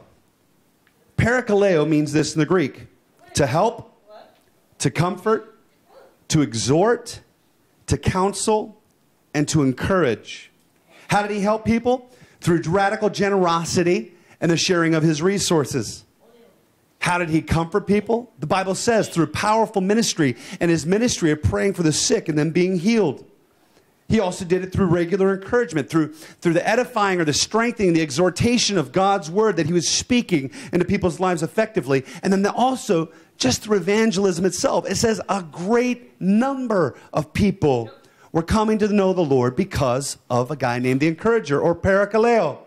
Parakaleo means this in the Greek to help, to comfort, to exhort, to counsel, and to encourage. How did he help people? Through radical generosity and the sharing of his resources. How did he comfort people? The Bible says through powerful ministry and his ministry of praying for the sick and them being healed. He also did it through regular encouragement, through, through the edifying or the strengthening, the exhortation of God's word that he was speaking into people's lives effectively. And then also just through evangelism itself. It says a great number of people were coming to know the Lord because of a guy named the Encourager or Parakaleo.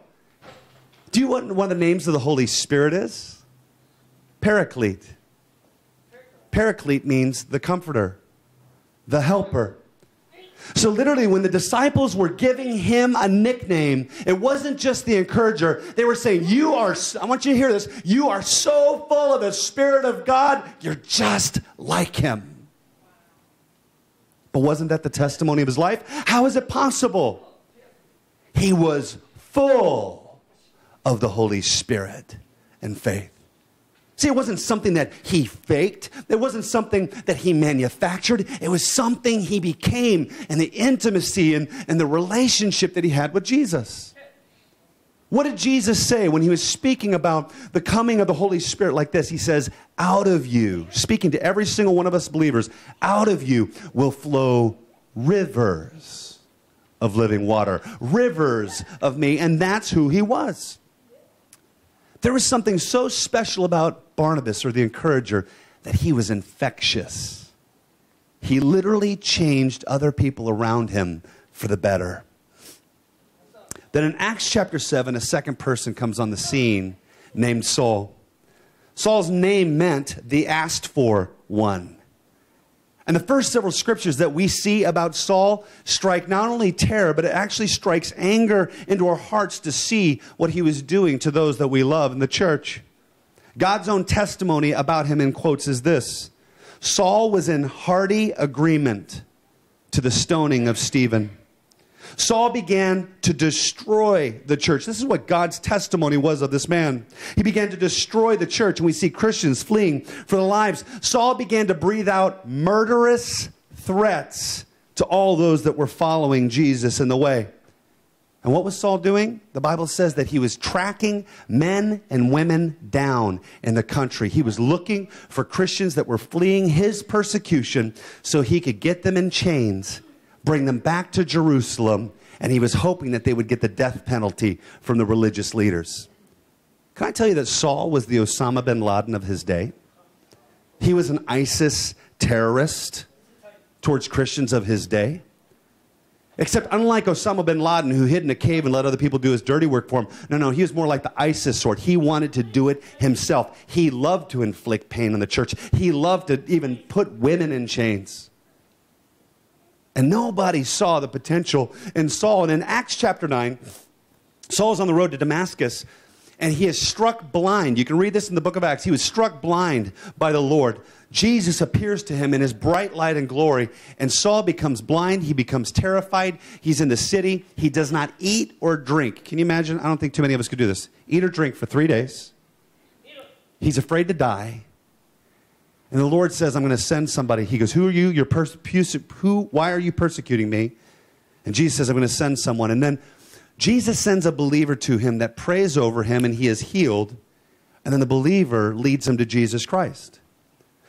Do you want one of the names of the Holy Spirit is? Paraclete. Paraclete means the comforter, the helper. So, literally, when the disciples were giving him a nickname, it wasn't just the encourager. They were saying, You are, I want you to hear this, you are so full of the Spirit of God, you're just like him. But wasn't that the testimony of his life? How is it possible? He was full of the Holy Spirit and faith. See, it wasn't something that he faked. It wasn't something that he manufactured. It was something he became and the intimacy and, and the relationship that he had with Jesus. What did Jesus say when he was speaking about the coming of the Holy Spirit like this? He says, Out of you, speaking to every single one of us believers, out of you will flow rivers of living water, rivers of me. And that's who he was. There was something so special about Barnabas or the encourager that he was infectious. He literally changed other people around him for the better. Then in Acts chapter 7, a second person comes on the scene named Saul. Saul's name meant the asked for one. And the first several scriptures that we see about Saul strike not only terror, but it actually strikes anger into our hearts to see what he was doing to those that we love in the church. God's own testimony about him in quotes is this Saul was in hearty agreement to the stoning of Stephen. Saul began to destroy the church. This is what God's testimony was of this man. He began to destroy the church, and we see Christians fleeing for their lives. Saul began to breathe out murderous threats to all those that were following Jesus in the way. And what was Saul doing? The Bible says that he was tracking men and women down in the country. He was looking for Christians that were fleeing his persecution so he could get them in chains bring them back to Jerusalem, and he was hoping that they would get the death penalty from the religious leaders. Can I tell you that Saul was the Osama bin Laden of his day? He was an ISIS terrorist towards Christians of his day. Except, unlike Osama bin Laden, who hid in a cave and let other people do his dirty work for him, no, no, he was more like the ISIS sort. He wanted to do it himself. He loved to inflict pain on the church, he loved to even put women in chains. And nobody saw the potential in Saul. And in Acts chapter 9, Saul's on the road to Damascus and he is struck blind. You can read this in the book of Acts. He was struck blind by the Lord. Jesus appears to him in his bright light and glory, and Saul becomes blind. He becomes terrified. He's in the city. He does not eat or drink. Can you imagine? I don't think too many of us could do this. Eat or drink for three days. He's afraid to die. And the Lord says, I'm going to send somebody. He goes, Who are you? You're pers- who, why are you persecuting me? And Jesus says, I'm going to send someone. And then Jesus sends a believer to him that prays over him, and he is healed. And then the believer leads him to Jesus Christ.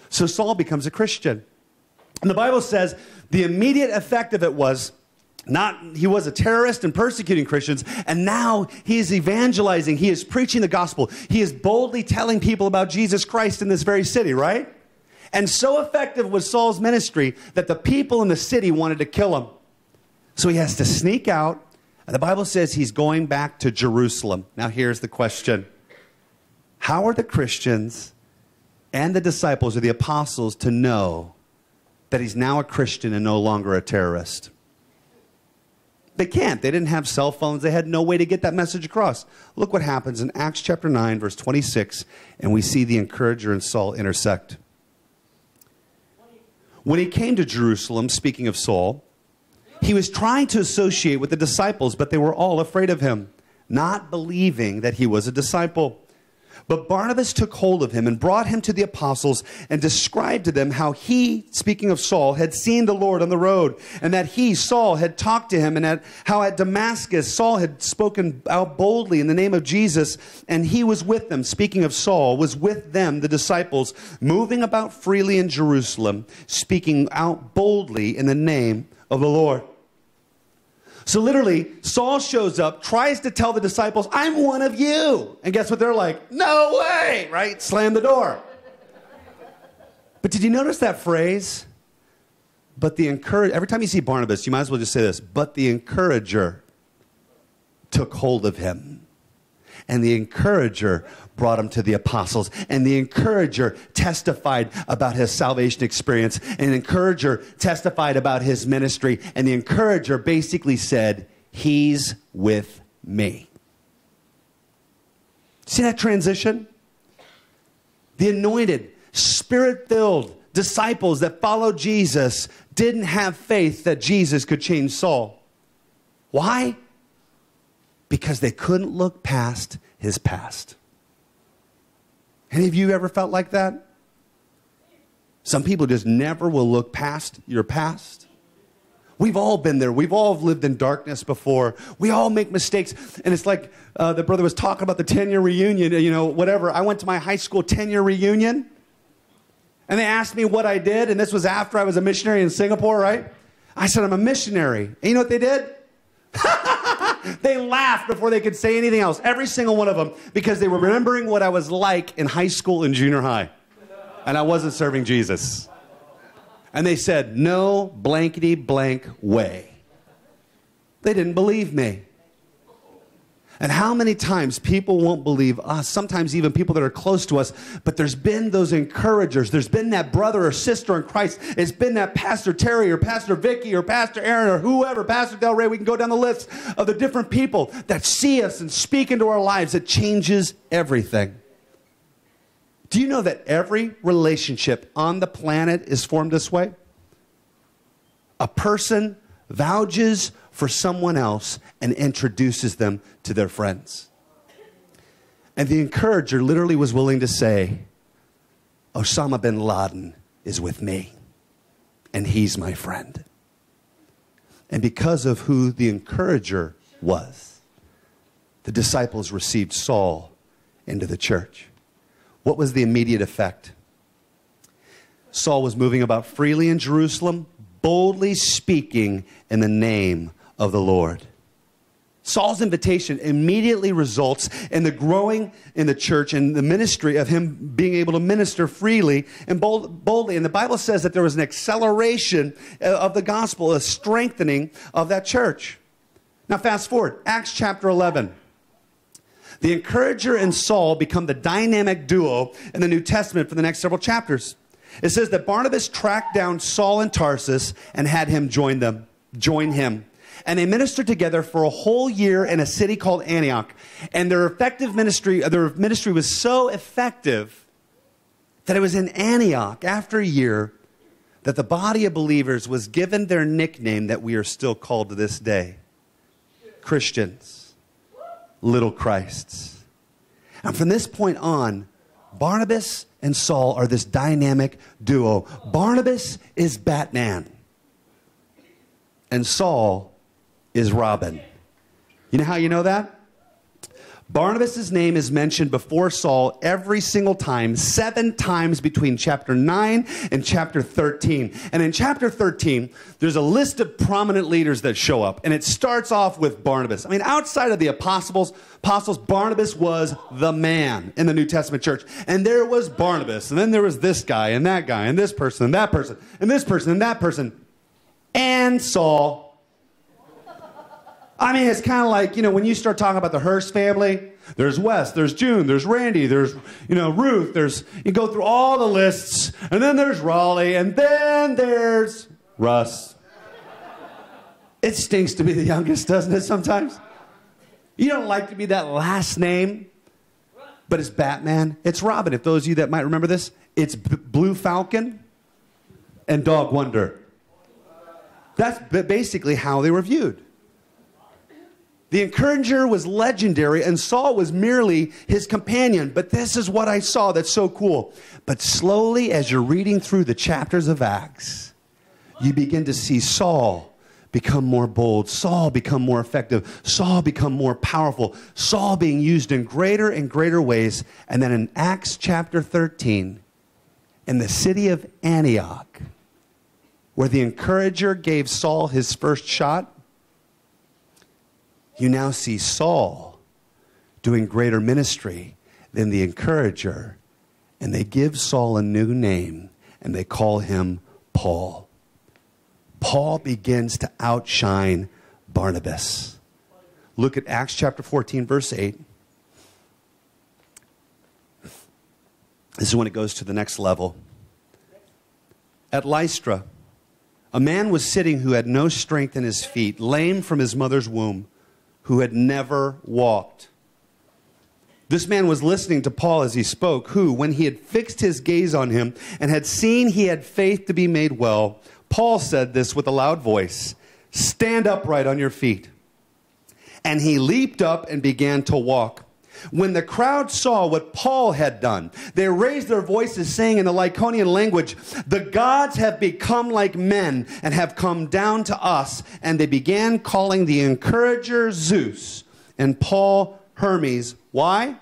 So Saul becomes a Christian. And the Bible says the immediate effect of it was not he was a terrorist and persecuting Christians, and now he is evangelizing, he is preaching the gospel, he is boldly telling people about Jesus Christ in this very city, right? And so effective was Saul's ministry that the people in the city wanted to kill him. So he has to sneak out. And the Bible says he's going back to Jerusalem. Now, here's the question How are the Christians and the disciples or the apostles to know that he's now a Christian and no longer a terrorist? They can't. They didn't have cell phones. They had no way to get that message across. Look what happens in Acts chapter 9, verse 26, and we see the encourager and Saul intersect. When he came to Jerusalem, speaking of Saul, he was trying to associate with the disciples, but they were all afraid of him, not believing that he was a disciple. But Barnabas took hold of him and brought him to the apostles and described to them how he, speaking of Saul, had seen the Lord on the road and that he, Saul, had talked to him and that how at Damascus Saul had spoken out boldly in the name of Jesus and he was with them, speaking of Saul, was with them, the disciples, moving about freely in Jerusalem, speaking out boldly in the name of the Lord. So literally, Saul shows up, tries to tell the disciples, I'm one of you. And guess what? They're like, no way, right? Slam the door. But did you notice that phrase? But the encourage every time you see Barnabas, you might as well just say this, but the encourager took hold of him. And the encourager brought him to the apostles. And the encourager testified about his salvation experience. And the encourager testified about his ministry. And the encourager basically said, He's with me. See that transition? The anointed, spirit filled disciples that followed Jesus didn't have faith that Jesus could change Saul. Why? Because they couldn't look past his past. Any of you ever felt like that? Some people just never will look past your past. We've all been there. We've all lived in darkness before. We all make mistakes. And it's like uh, the brother was talking about the 10 year reunion, you know, whatever. I went to my high school 10 year reunion, and they asked me what I did. And this was after I was a missionary in Singapore, right? I said, I'm a missionary. And you know what they did? they laughed before they could say anything else, every single one of them, because they were remembering what I was like in high school and junior high. And I wasn't serving Jesus. And they said, No blankety blank way. They didn't believe me. And how many times people won't believe us, sometimes even people that are close to us, but there's been those encouragers. There's been that brother or sister in Christ. It's been that Pastor Terry or Pastor Vicky or Pastor Aaron or whoever, Pastor Del Rey. We can go down the list of the different people that see us and speak into our lives. It changes everything. Do you know that every relationship on the planet is formed this way? A person vouches for someone else and introduces them to their friends. And the encourager literally was willing to say, Osama bin Laden is with me, and he's my friend. And because of who the encourager was, the disciples received Saul into the church. What was the immediate effect? Saul was moving about freely in Jerusalem, boldly speaking in the name of the Lord. Saul's invitation immediately results in the growing in the church and the ministry of him being able to minister freely and bold, boldly. And the Bible says that there was an acceleration of the gospel, a strengthening of that church. Now, fast forward, Acts chapter 11. The encourager and Saul become the dynamic duo in the New Testament for the next several chapters. It says that Barnabas tracked down Saul in Tarsus and had him join them, join him and they ministered together for a whole year in a city called Antioch. And their effective ministry, uh, their ministry was so effective that it was in Antioch after a year that the body of believers was given their nickname that we are still called to this day Christians, little Christs. And from this point on, Barnabas and Saul are this dynamic duo. Barnabas is Batman, and Saul is Robin. You know how you know that? Barnabas' name is mentioned before Saul every single time, seven times between chapter 9 and chapter 13. And in chapter 13, there's a list of prominent leaders that show up, and it starts off with Barnabas. I mean, outside of the apostles, apostles, Barnabas was the man in the New Testament church. And there was Barnabas, and then there was this guy, and that guy, and this person, and that person, and this person, and that person, and Saul I mean, it's kind of like, you know, when you start talking about the Hurst family, there's Wes, there's June, there's Randy, there's, you know, Ruth, there's, you go through all the lists, and then there's Raleigh, and then there's Russ. It stinks to be the youngest, doesn't it, sometimes? You don't like to be that last name, but it's Batman, it's Robin. If those of you that might remember this, it's B- Blue Falcon and Dog Wonder. That's basically how they were viewed. The encourager was legendary, and Saul was merely his companion. But this is what I saw that's so cool. But slowly, as you're reading through the chapters of Acts, you begin to see Saul become more bold, Saul become more effective, Saul become more powerful, Saul being used in greater and greater ways. And then in Acts chapter 13, in the city of Antioch, where the encourager gave Saul his first shot, you now see Saul doing greater ministry than the encourager. And they give Saul a new name and they call him Paul. Paul begins to outshine Barnabas. Look at Acts chapter 14, verse 8. This is when it goes to the next level. At Lystra, a man was sitting who had no strength in his feet, lame from his mother's womb, who had never walked. This man was listening to Paul as he spoke, who, when he had fixed his gaze on him and had seen he had faith to be made well, Paul said this with a loud voice Stand upright on your feet. And he leaped up and began to walk. When the crowd saw what Paul had done, they raised their voices, saying in the Lycaonian language, The gods have become like men and have come down to us. And they began calling the encourager Zeus and Paul Hermes. Why?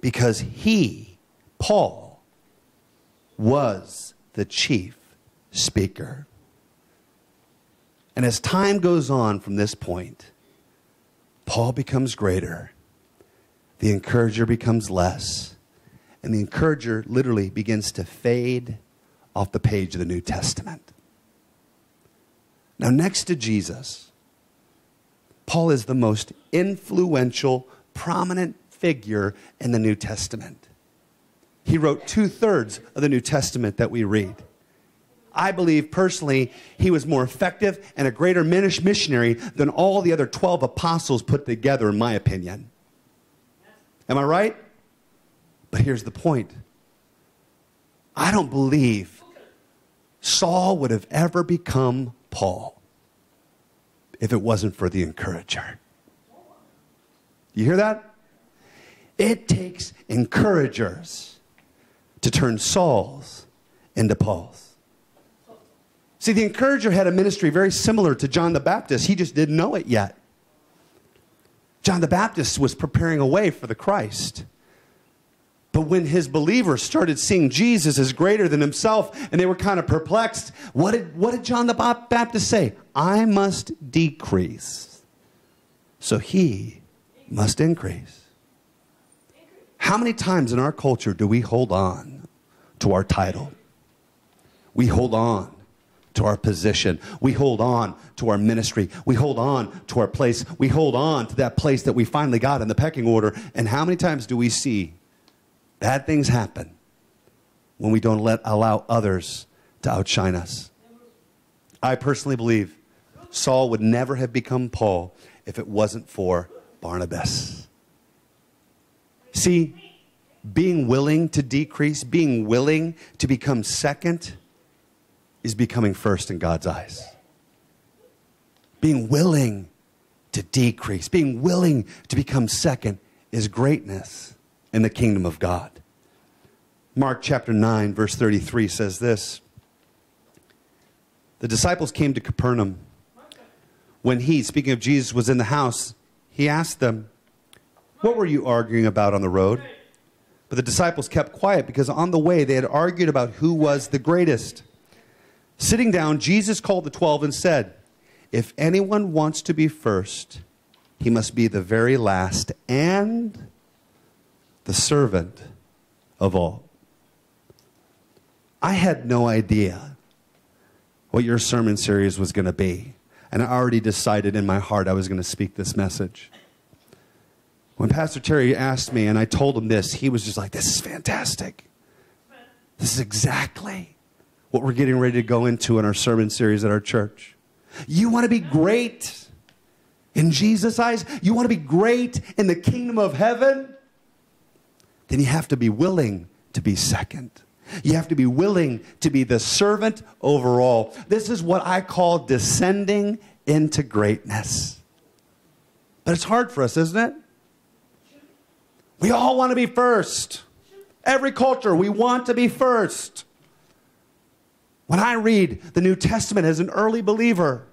Because he, Paul, was the chief speaker. And as time goes on from this point, Paul becomes greater, the encourager becomes less, and the encourager literally begins to fade off the page of the New Testament. Now, next to Jesus, Paul is the most influential, prominent figure in the New Testament. He wrote two thirds of the New Testament that we read. I believe personally he was more effective and a greater missionary than all the other 12 apostles put together, in my opinion. Am I right? But here's the point I don't believe Saul would have ever become Paul if it wasn't for the encourager. You hear that? It takes encouragers to turn Sauls into Pauls. See, the encourager had a ministry very similar to John the Baptist. He just didn't know it yet. John the Baptist was preparing a way for the Christ. But when his believers started seeing Jesus as greater than himself and they were kind of perplexed, what did, what did John the Baptist say? I must decrease, so he must increase. How many times in our culture do we hold on to our title? We hold on to our position. We hold on to our ministry. We hold on to our place. We hold on to that place that we finally got in the pecking order. And how many times do we see bad things happen when we don't let allow others to outshine us? I personally believe Saul would never have become Paul if it wasn't for Barnabas. See, being willing to decrease, being willing to become second, is becoming first in God's eyes. Being willing to decrease, being willing to become second is greatness in the kingdom of God. Mark chapter 9, verse 33 says this The disciples came to Capernaum. When he, speaking of Jesus, was in the house, he asked them, What were you arguing about on the road? But the disciples kept quiet because on the way they had argued about who was the greatest. Sitting down, Jesus called the twelve and said, If anyone wants to be first, he must be the very last and the servant of all. I had no idea what your sermon series was going to be. And I already decided in my heart I was going to speak this message. When Pastor Terry asked me and I told him this, he was just like, This is fantastic. This is exactly what we're getting ready to go into in our sermon series at our church. You want to be great in Jesus' eyes? You want to be great in the kingdom of heaven? Then you have to be willing to be second. You have to be willing to be the servant overall. This is what I call descending into greatness. But it's hard for us, isn't it? We all want to be first. Every culture, we want to be first. When I read the New Testament as an early believer,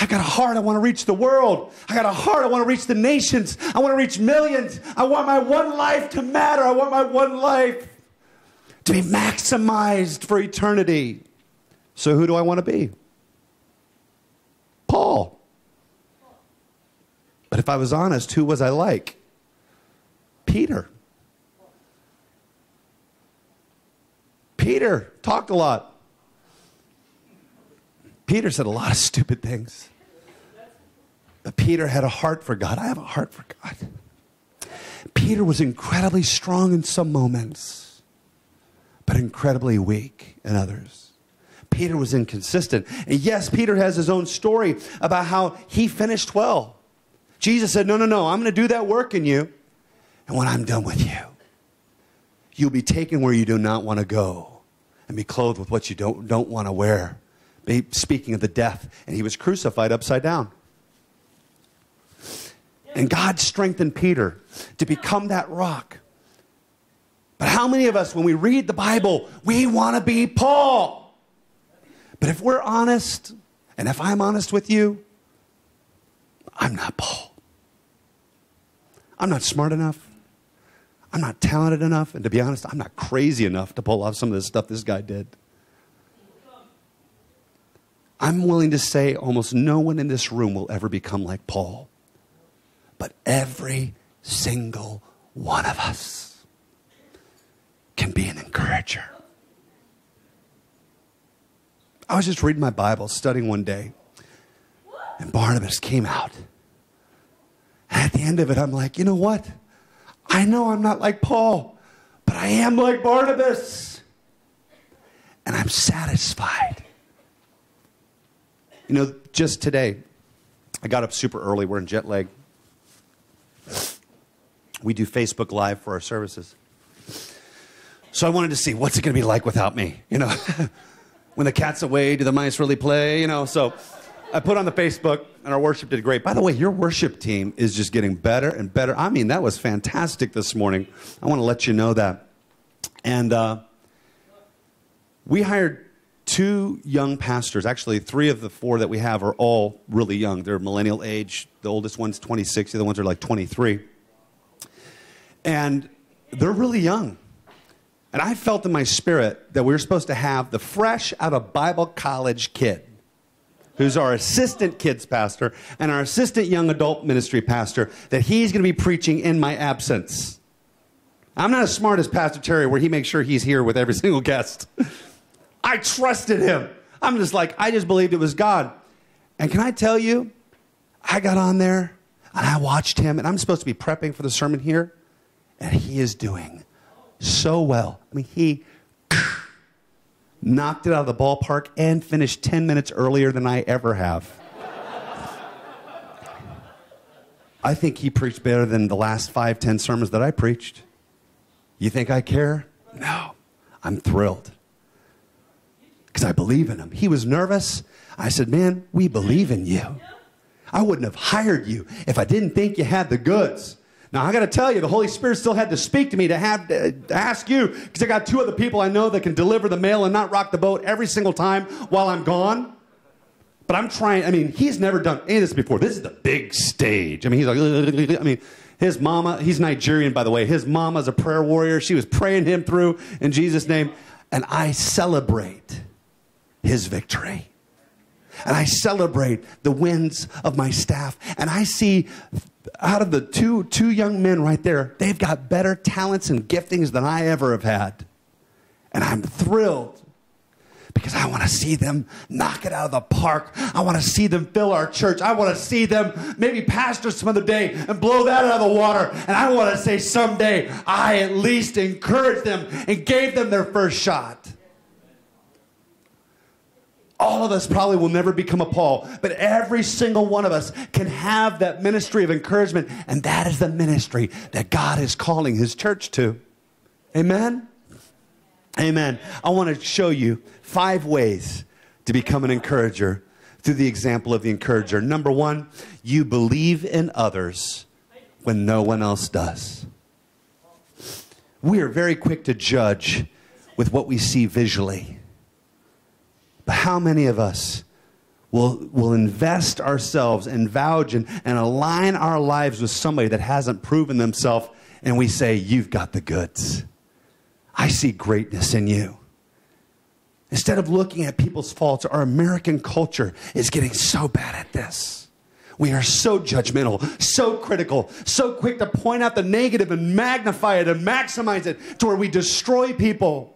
I got a heart, I want to reach the world. I got a heart, I want to reach the nations. I want to reach millions. I want my one life to matter. I want my one life to be maximized for eternity. So, who do I want to be? Paul. But if I was honest, who was I like? Peter. Peter talked a lot. Peter said a lot of stupid things. But Peter had a heart for God. I have a heart for God. Peter was incredibly strong in some moments, but incredibly weak in others. Peter was inconsistent. And yes, Peter has his own story about how he finished well. Jesus said, No, no, no, I'm going to do that work in you. And when I'm done with you, you'll be taken where you do not want to go and be clothed with what you don't, don't want to wear. Be- Speaking of the death, and he was crucified upside down. And God strengthened Peter to become that rock. But how many of us, when we read the Bible, we want to be Paul? But if we're honest, and if I'm honest with you, I'm not Paul. I'm not smart enough. I'm not talented enough. And to be honest, I'm not crazy enough to pull off some of the stuff this guy did. I'm willing to say almost no one in this room will ever become like Paul. But every single one of us can be an encourager. I was just reading my Bible, studying one day, and Barnabas came out. At the end of it, I'm like, you know what? I know I'm not like Paul, but I am like Barnabas. And I'm satisfied. You know, just today, I got up super early. We're in jet lag. We do Facebook Live for our services. So I wanted to see what's it going to be like without me, you know? when the cat's away, do the mice really play, you know? So I put on the Facebook, and our worship did great. By the way, your worship team is just getting better and better. I mean, that was fantastic this morning. I want to let you know that. And uh, we hired two young pastors. Actually, three of the four that we have are all really young. They're millennial age. The oldest one's 26, the other ones are like 23. And they're really young. And I felt in my spirit that we were supposed to have the fresh out of Bible college kid, who's our assistant kids pastor and our assistant young adult ministry pastor, that he's going to be preaching in my absence. I'm not as smart as Pastor Terry, where he makes sure he's here with every single guest. I trusted him. I'm just like, I just believed it was God. And can I tell you, I got on there and I watched him, and I'm supposed to be prepping for the sermon here, and he is doing so well. I mean, he knocked it out of the ballpark and finished 10 minutes earlier than I ever have. I think he preached better than the last five, ten sermons that I preached. You think I care? No. I'm thrilled because I believe in him. He was nervous. I said, Man, we believe in you. I wouldn't have hired you if I didn't think you had the goods. Now, I got to tell you, the Holy Spirit still had to speak to me to have to ask you because I got two other people I know that can deliver the mail and not rock the boat every single time while I'm gone. But I'm trying, I mean, he's never done any of this before. This is the big stage. I mean, he's like, I mean, his mama, he's Nigerian, by the way. His mama's a prayer warrior. She was praying him through in Jesus' name. And I celebrate his victory. And I celebrate the wins of my staff. And I see out of the two, two young men right there, they've got better talents and giftings than I ever have had. And I'm thrilled because I want to see them knock it out of the park. I want to see them fill our church. I want to see them maybe pastor some other day and blow that out of the water. And I want to say someday I at least encouraged them and gave them their first shot. All of us probably will never become a Paul, but every single one of us can have that ministry of encouragement, and that is the ministry that God is calling His church to. Amen? Amen. I want to show you five ways to become an encourager through the example of the encourager. Number one, you believe in others when no one else does. We are very quick to judge with what we see visually. But how many of us will, will invest ourselves and vouch and, and align our lives with somebody that hasn't proven themselves and we say, You've got the goods. I see greatness in you. Instead of looking at people's faults, our American culture is getting so bad at this. We are so judgmental, so critical, so quick to point out the negative and magnify it and maximize it to where we destroy people.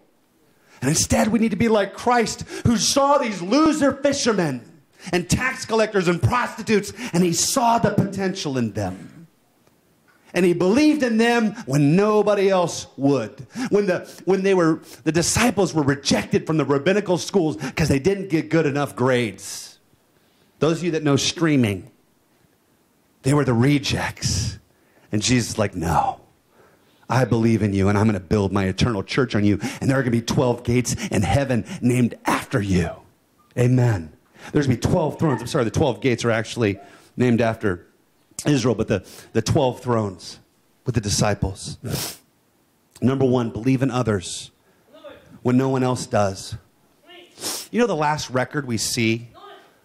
And instead, we need to be like Christ, who saw these loser fishermen and tax collectors and prostitutes, and he saw the potential in them. And he believed in them when nobody else would. When the, when they were, the disciples were rejected from the rabbinical schools because they didn't get good enough grades. Those of you that know streaming, they were the rejects. And Jesus like, no. I believe in you, and I'm going to build my eternal church on you, and there are going to be 12 gates in heaven named after you. Amen. There's going to be 12 thrones. I'm sorry, the 12 gates are actually named after Israel, but the, the 12 thrones with the disciples. Number one, believe in others when no one else does. You know the last record we see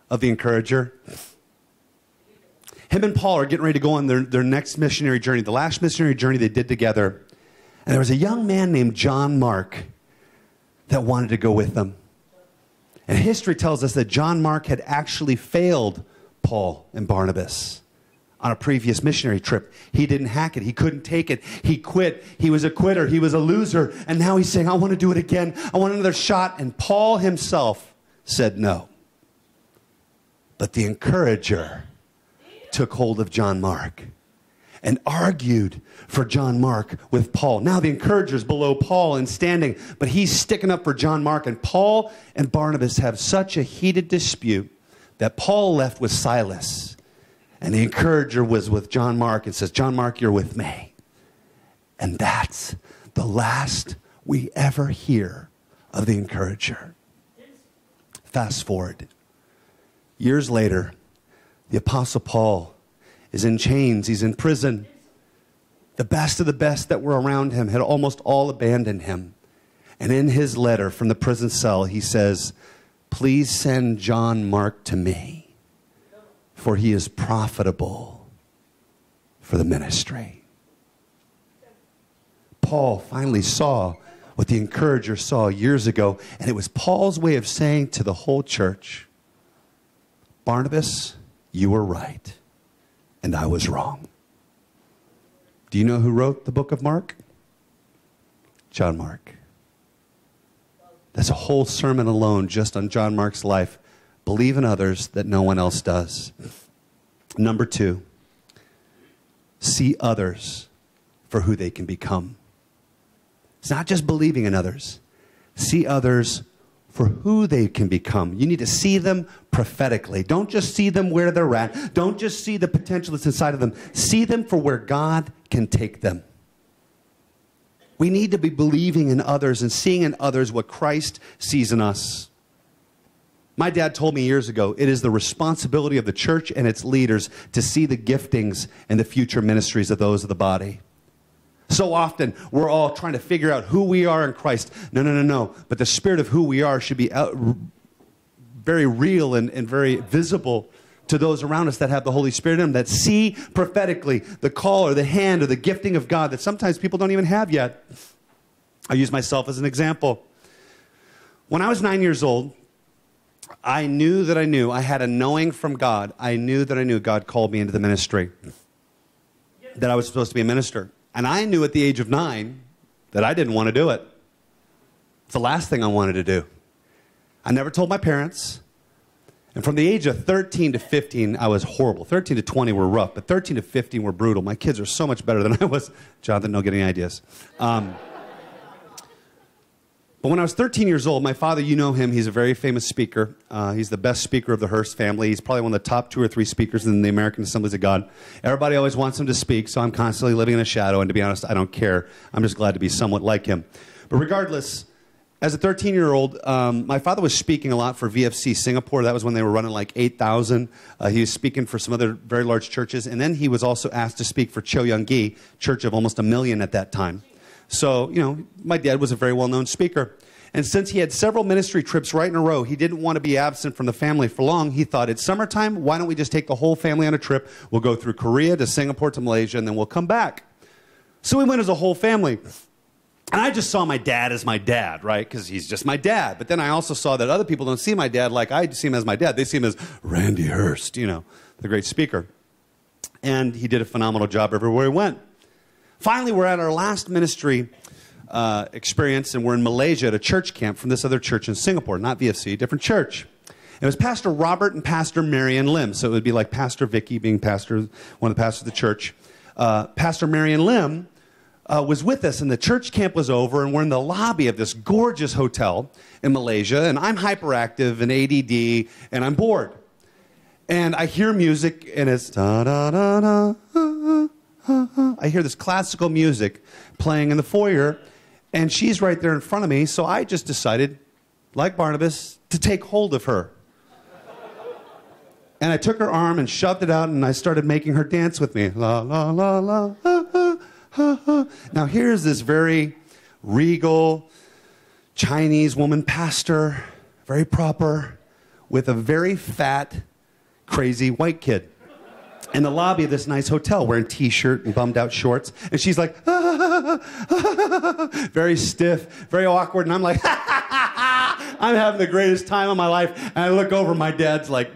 of the encourager? Him and Paul are getting ready to go on their, their next missionary journey, the last missionary journey they did together. And there was a young man named John Mark that wanted to go with them. And history tells us that John Mark had actually failed Paul and Barnabas on a previous missionary trip. He didn't hack it. He couldn't take it. He quit. He was a quitter. He was a loser. And now he's saying, I want to do it again. I want another shot. And Paul himself said no. But the encourager took hold of John Mark and argued for John Mark with Paul. Now the encourager's below Paul and standing, but he's sticking up for John Mark. And Paul and Barnabas have such a heated dispute that Paul left with Silas. And the encourager was with John Mark and says, John Mark, you're with me. And that's the last we ever hear of the encourager. Fast forward. Years later, the Apostle Paul is in chains, he's in prison. The best of the best that were around him had almost all abandoned him. And in his letter from the prison cell, he says, Please send John Mark to me for he is profitable for the ministry. Paul finally saw what the encourager saw years ago, and it was Paul's way of saying to the whole church Barnabas, you were right, and I was wrong. Do you know who wrote the book of Mark? John Mark. That's a whole sermon alone just on John Mark's life. Believe in others that no one else does. Number two, see others for who they can become. It's not just believing in others, see others for who they can become. You need to see them prophetically. Don't just see them where they're at. Don't just see the potential that's inside of them. See them for where God can take them. We need to be believing in others and seeing in others what Christ sees in us. My dad told me years ago it is the responsibility of the church and its leaders to see the giftings and the future ministries of those of the body. So often we're all trying to figure out who we are in Christ. No, no, no, no. But the spirit of who we are should be uh, out, very real and, and very visible to those around us that have the Holy Spirit in them, that see prophetically the call or the hand or the gifting of God that sometimes people don't even have yet. I use myself as an example. When I was nine years old, I knew that I knew. I had a knowing from God. I knew that I knew God called me into the ministry, that I was supposed to be a minister. And I knew at the age of nine that I didn't want to do it. It's the last thing I wanted to do. I never told my parents. And from the age of 13 to 15, I was horrible. 13 to 20 were rough, but 13 to 15 were brutal. My kids are so much better than I was. Jonathan, no getting ideas. Um, but when I was 13 years old, my father, you know him, he's a very famous speaker. Uh, he's the best speaker of the Hurst family. He's probably one of the top two or three speakers in the American Assemblies of God. Everybody always wants him to speak, so I'm constantly living in a shadow, and to be honest, I don't care. I'm just glad to be somewhat like him. But regardless, as a 13 year old, um, my father was speaking a lot for VFC Singapore. That was when they were running like 8,000. Uh, he was speaking for some other very large churches. And then he was also asked to speak for Cho Young Gi, church of almost a million at that time. So, you know, my dad was a very well known speaker. And since he had several ministry trips right in a row, he didn't want to be absent from the family for long. He thought, it's summertime. Why don't we just take the whole family on a trip? We'll go through Korea to Singapore to Malaysia, and then we'll come back. So we went as a whole family. And I just saw my dad as my dad, right? Because he's just my dad. But then I also saw that other people don't see my dad like I see him as my dad. They see him as Randy Hurst, you know, the great speaker. And he did a phenomenal job everywhere he went. Finally, we're at our last ministry uh, experience, and we're in Malaysia at a church camp from this other church in Singapore, not VFC, different church. It was Pastor Robert and Pastor Marion Lim, so it would be like Pastor Vicky being pastor, one of the pastors of the church. Uh, pastor Marion Lim uh, was with us, and the church camp was over, and we're in the lobby of this gorgeous hotel in Malaysia, and I'm hyperactive and ADD, and I'm bored. And I hear music, and it's da da da da. I hear this classical music playing in the foyer, and she's right there in front of me, so I just decided, like Barnabas, to take hold of her. And I took her arm and shoved it out, and I started making her dance with me. La, la, la, la. ah, ah, ah, ah. Now, here's this very regal Chinese woman pastor, very proper, with a very fat, crazy white kid in the lobby of this nice hotel wearing t-shirt and bummed out shorts and she's like ah, ah, ah, very stiff very awkward and i'm like i'm having the greatest time of my life and i look over my dad's like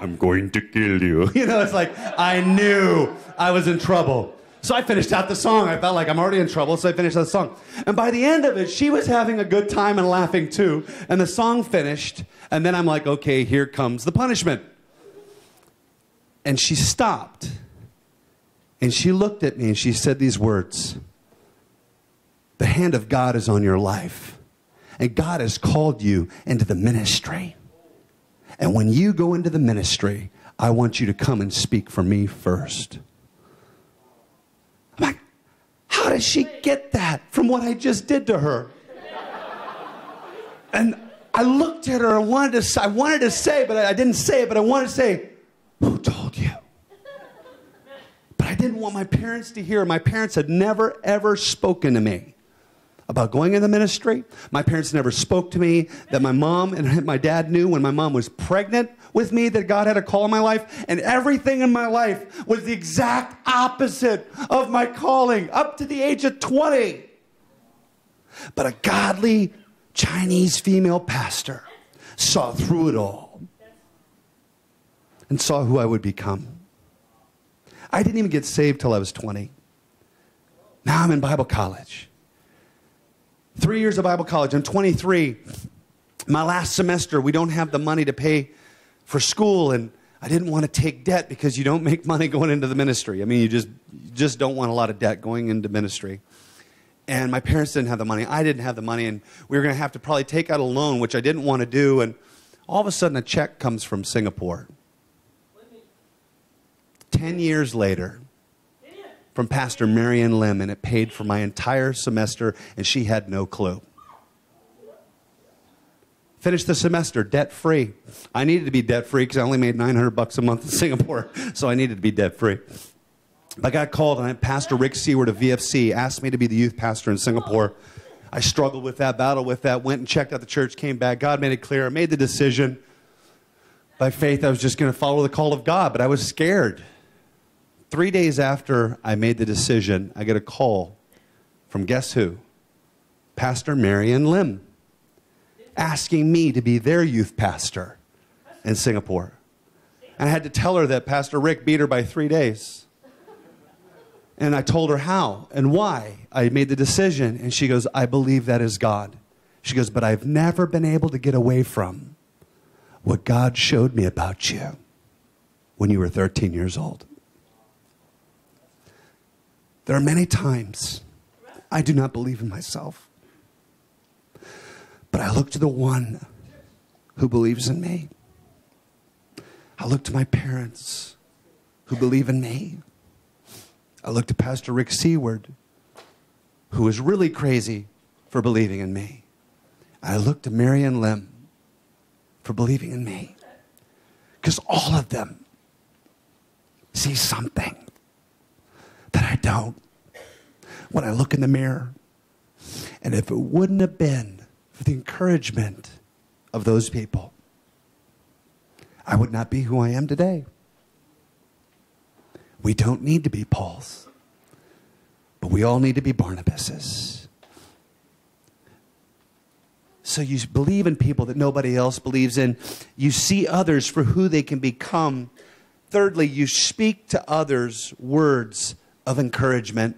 i'm going to kill you you know it's like i knew i was in trouble so I finished out the song. I felt like I'm already in trouble, so I finished out the song. And by the end of it, she was having a good time and laughing too. And the song finished, and then I'm like, okay, here comes the punishment. And she stopped. And she looked at me and she said these words The hand of God is on your life. And God has called you into the ministry. And when you go into the ministry, I want you to come and speak for me first. I'm like, how did she get that from what I just did to her? And I looked at her and wanted to I wanted to say, but I didn't say it, but I wanted to say, who told I didn't want my parents to hear. My parents had never, ever spoken to me about going in the ministry. My parents never spoke to me that my mom and my dad knew when my mom was pregnant with me that God had a call in my life. And everything in my life was the exact opposite of my calling up to the age of 20. But a godly Chinese female pastor saw through it all and saw who I would become. I didn't even get saved till I was 20. Now I'm in Bible college. Three years of Bible college. I'm 23. My last semester, we don't have the money to pay for school, and I didn't want to take debt because you don't make money going into the ministry. I mean, you just, you just don't want a lot of debt going into ministry. And my parents didn't have the money. I didn't have the money, and we were going to have to probably take out a loan, which I didn't want to do. And all of a sudden, a check comes from Singapore. 10 years later, from Pastor Marion Lim, and it paid for my entire semester, and she had no clue. Finished the semester debt free. I needed to be debt free because I only made 900 bucks a month in Singapore, so I needed to be debt free. I got called, and I, Pastor Rick Seaward of VFC asked me to be the youth pastor in Singapore. I struggled with that, battled with that, went and checked out the church, came back. God made it clear. I made the decision. By faith, I was just going to follow the call of God, but I was scared. Three days after I made the decision, I get a call from guess who? Pastor Marion Lim, asking me to be their youth pastor in Singapore. And I had to tell her that Pastor Rick beat her by three days. And I told her how and why I made the decision. And she goes, I believe that is God. She goes, but I've never been able to get away from what God showed me about you when you were 13 years old. There are many times I do not believe in myself. But I look to the one who believes in me. I look to my parents who believe in me. I look to Pastor Rick Seaward, who is really crazy for believing in me. I look to Marion Lim for believing in me. Because all of them see something that I don't when I look in the mirror. And if it wouldn't have been for the encouragement of those people, I would not be who I am today. We don't need to be Pauls, but we all need to be Barnabases. So you believe in people that nobody else believes in. You see others for who they can become. Thirdly, you speak to others words of encouragement.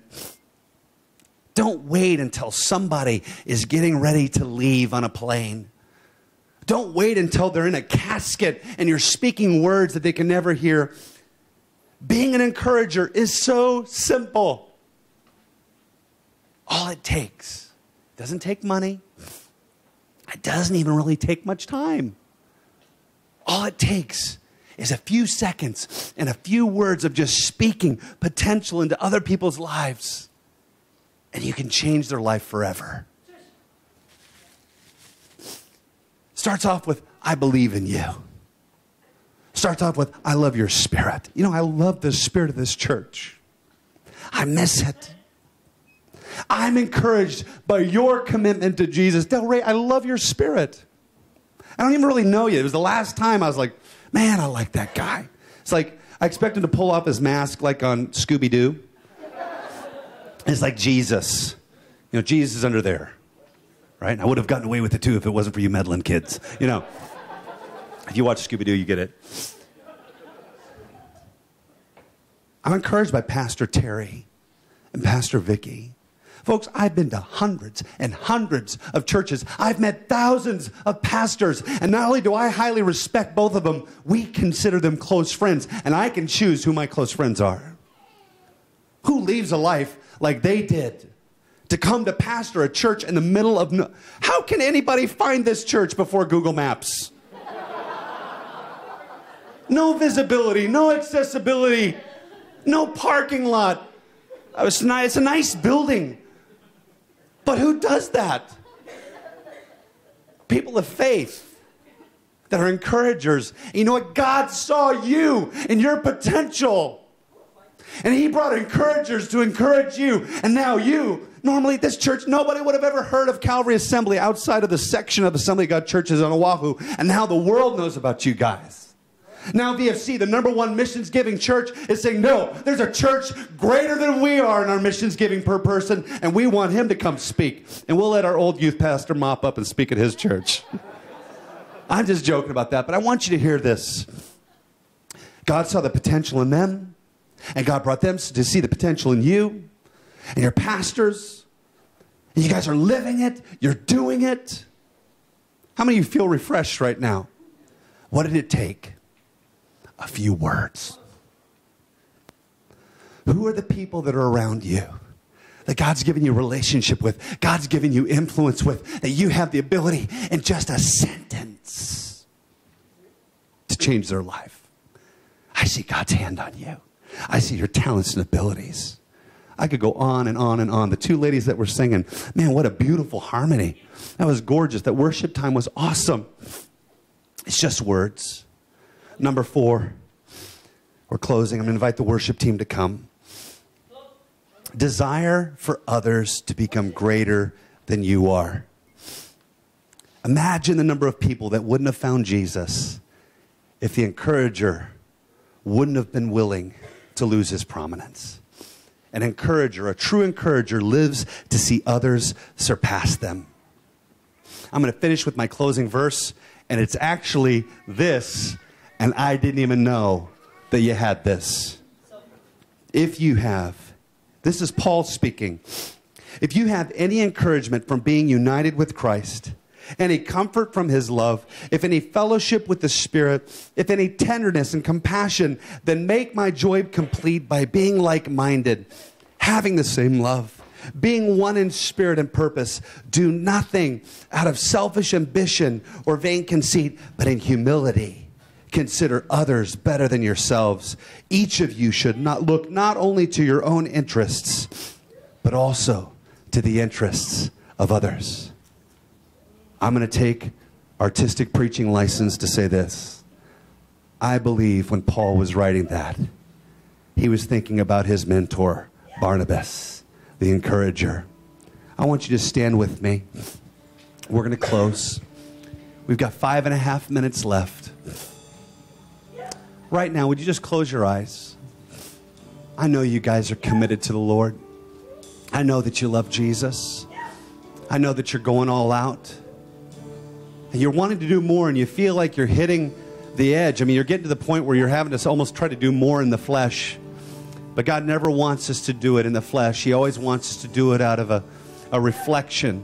Don't wait until somebody is getting ready to leave on a plane. Don't wait until they're in a casket and you're speaking words that they can never hear. Being an encourager is so simple. All it takes doesn't take money. It doesn't even really take much time. All it takes is a few seconds and a few words of just speaking potential into other people's lives, and you can change their life forever. Starts off with, I believe in you. Starts off with, I love your spirit. You know, I love the spirit of this church. I miss it. I'm encouraged by your commitment to Jesus. Del Rey, I love your spirit. I don't even really know you. It was the last time I was like, man, I like that guy. It's like, I expect him to pull off his mask like on Scooby Doo. It's like Jesus. You know, Jesus is under there, right? And I would have gotten away with it too if it wasn't for you meddling kids. You know, if you watch Scooby Doo, you get it. I'm encouraged by Pastor Terry and Pastor Vicky. Folks, I've been to hundreds and hundreds of churches. I've met thousands of pastors. And not only do I highly respect both of them, we consider them close friends. And I can choose who my close friends are. Who leaves a life like they did to come to pastor a church in the middle of no- How can anybody find this church before Google Maps? No visibility, no accessibility, no parking lot. Uh, it's a nice building. But who does that? People of faith that are encouragers. You know what? God saw you and your potential. And He brought encouragers to encourage you. And now you, normally this church, nobody would have ever heard of Calvary Assembly outside of the section of Assembly of God churches on Oahu. And now the world knows about you guys. Now, VFC, the number one missions giving church, is saying, no, there's a church greater than we are in our missions giving per person, and we want him to come speak. And we'll let our old youth pastor mop up and speak at his church. I'm just joking about that, but I want you to hear this. God saw the potential in them, and God brought them to see the potential in you and your pastors. And you guys are living it, you're doing it. How many of you feel refreshed right now? What did it take? A few words. Who are the people that are around you? That God's given you relationship with, God's given you influence with, that you have the ability in just a sentence to change their life. I see God's hand on you. I see your talents and abilities. I could go on and on and on. The two ladies that were singing, man, what a beautiful harmony. That was gorgeous. That worship time was awesome. It's just words. Number four, we're closing. I'm going to invite the worship team to come. Desire for others to become greater than you are. Imagine the number of people that wouldn't have found Jesus if the encourager wouldn't have been willing to lose his prominence. An encourager, a true encourager, lives to see others surpass them. I'm going to finish with my closing verse, and it's actually this and I didn't even know that you had this. If you have, this is Paul speaking. If you have any encouragement from being united with Christ, any comfort from his love, if any fellowship with the Spirit, if any tenderness and compassion, then make my joy complete by being like minded, having the same love, being one in spirit and purpose. Do nothing out of selfish ambition or vain conceit, but in humility consider others better than yourselves. Each of you should not look not only to your own interests, but also to the interests of others. I'm going to take artistic preaching license to say this. I believe when Paul was writing that, he was thinking about his mentor, Barnabas, the encourager. I want you to stand with me. We're going to close. We've got five and a half minutes left. Right now, would you just close your eyes? I know you guys are committed to the Lord. I know that you love Jesus. I know that you're going all out. And you're wanting to do more and you feel like you're hitting the edge. I mean, you're getting to the point where you're having to almost try to do more in the flesh. But God never wants us to do it in the flesh. He always wants us to do it out of a, a reflection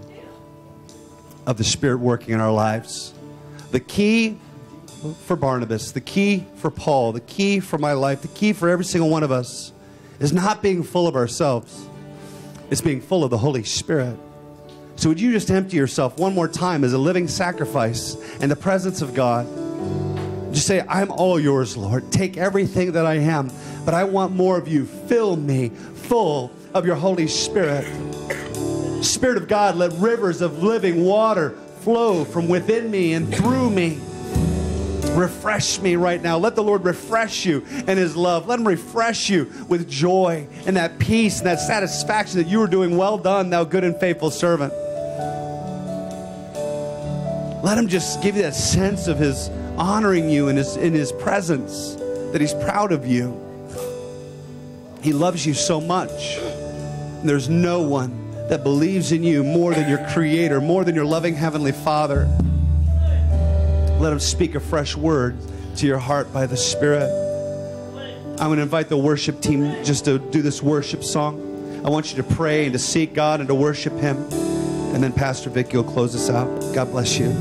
of the Spirit working in our lives. The key for Barnabas, the key for Paul, the key for my life, the key for every single one of us is not being full of ourselves, it's being full of the Holy Spirit. So, would you just empty yourself one more time as a living sacrifice in the presence of God? Just say, I'm all yours, Lord. Take everything that I am, but I want more of you. Fill me full of your Holy Spirit. Spirit of God, let rivers of living water flow from within me and through me. Refresh me right now. Let the Lord refresh you in His love. Let Him refresh you with joy and that peace and that satisfaction that you are doing well done, thou good and faithful servant. Let Him just give you that sense of His honoring you in His, in his presence, that He's proud of you. He loves you so much. There's no one that believes in you more than your Creator, more than your loving Heavenly Father. Let Him speak a fresh word to your heart by the Spirit. I'm going to invite the worship team just to do this worship song. I want you to pray and to seek God and to worship Him. And then Pastor Vicky will close us out. God bless you.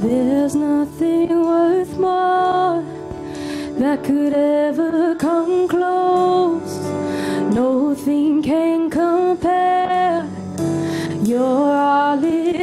There's nothing worth more that could ever come close. Nothing can compare. You're our living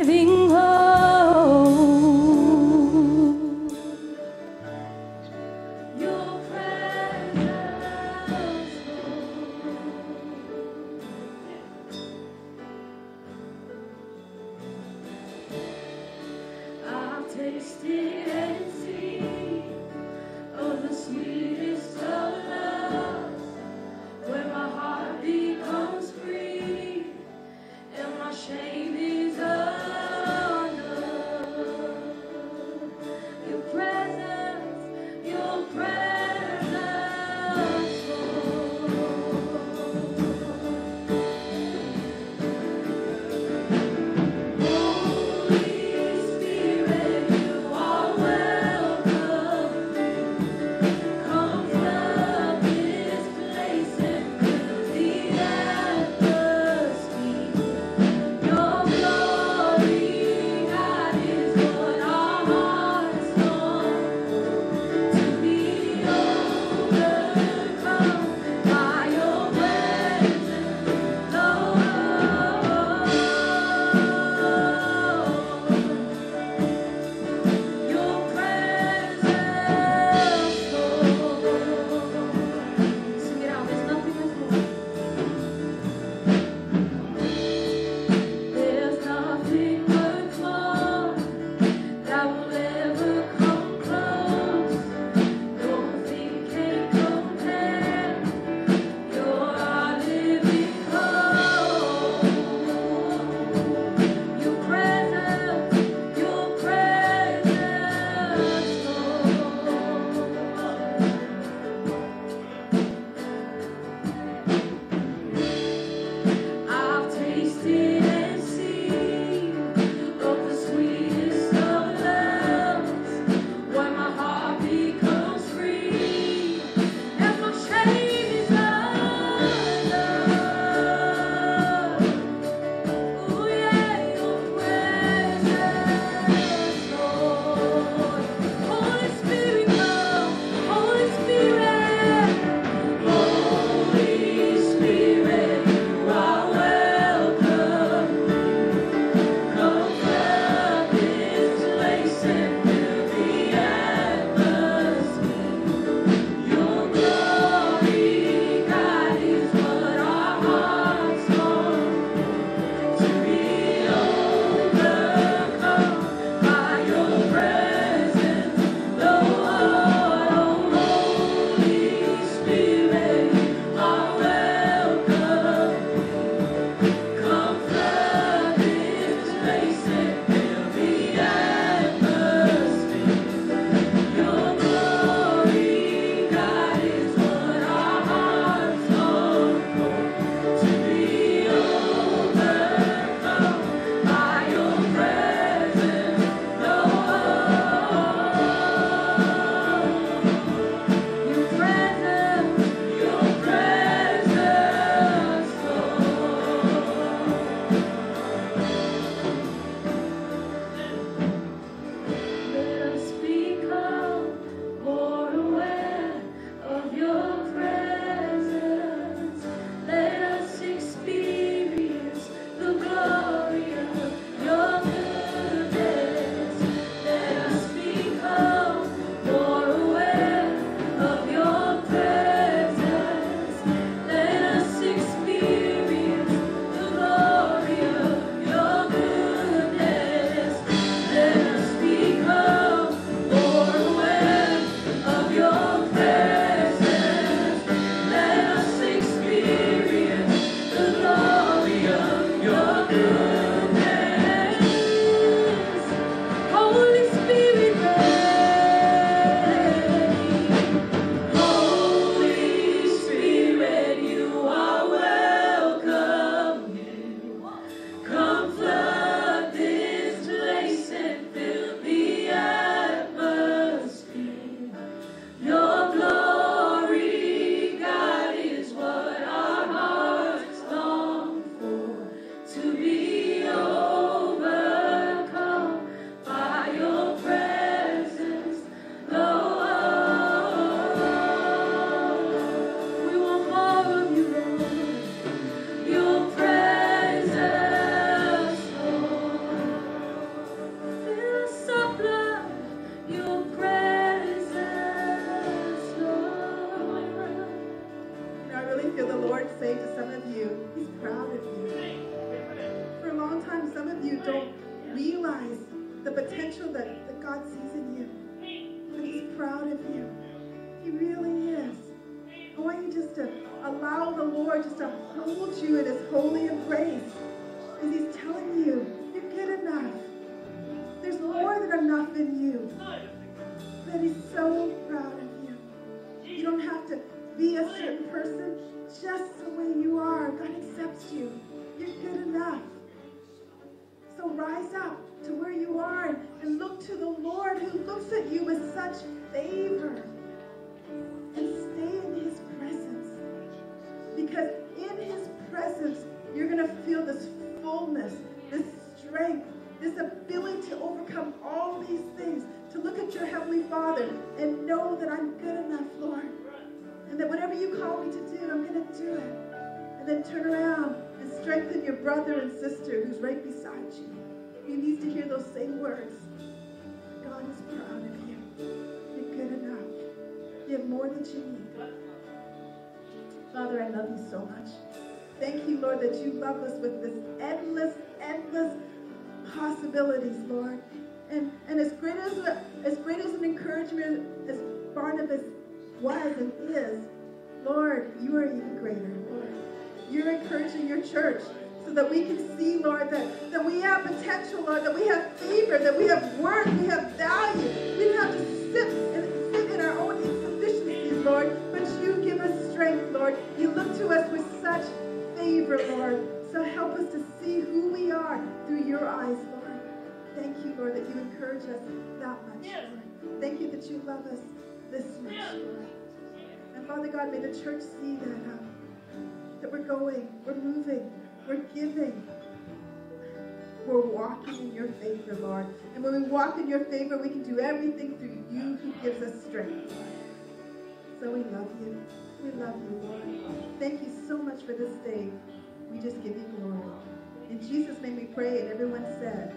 everyone said,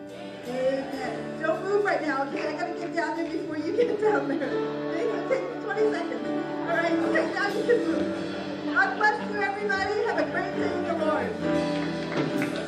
Amen. Don't move right now, okay? I gotta get down there before you get down there. It'll take 20 seconds. All right, okay, now you can move. God bless you, everybody. Have a great day in the Lord.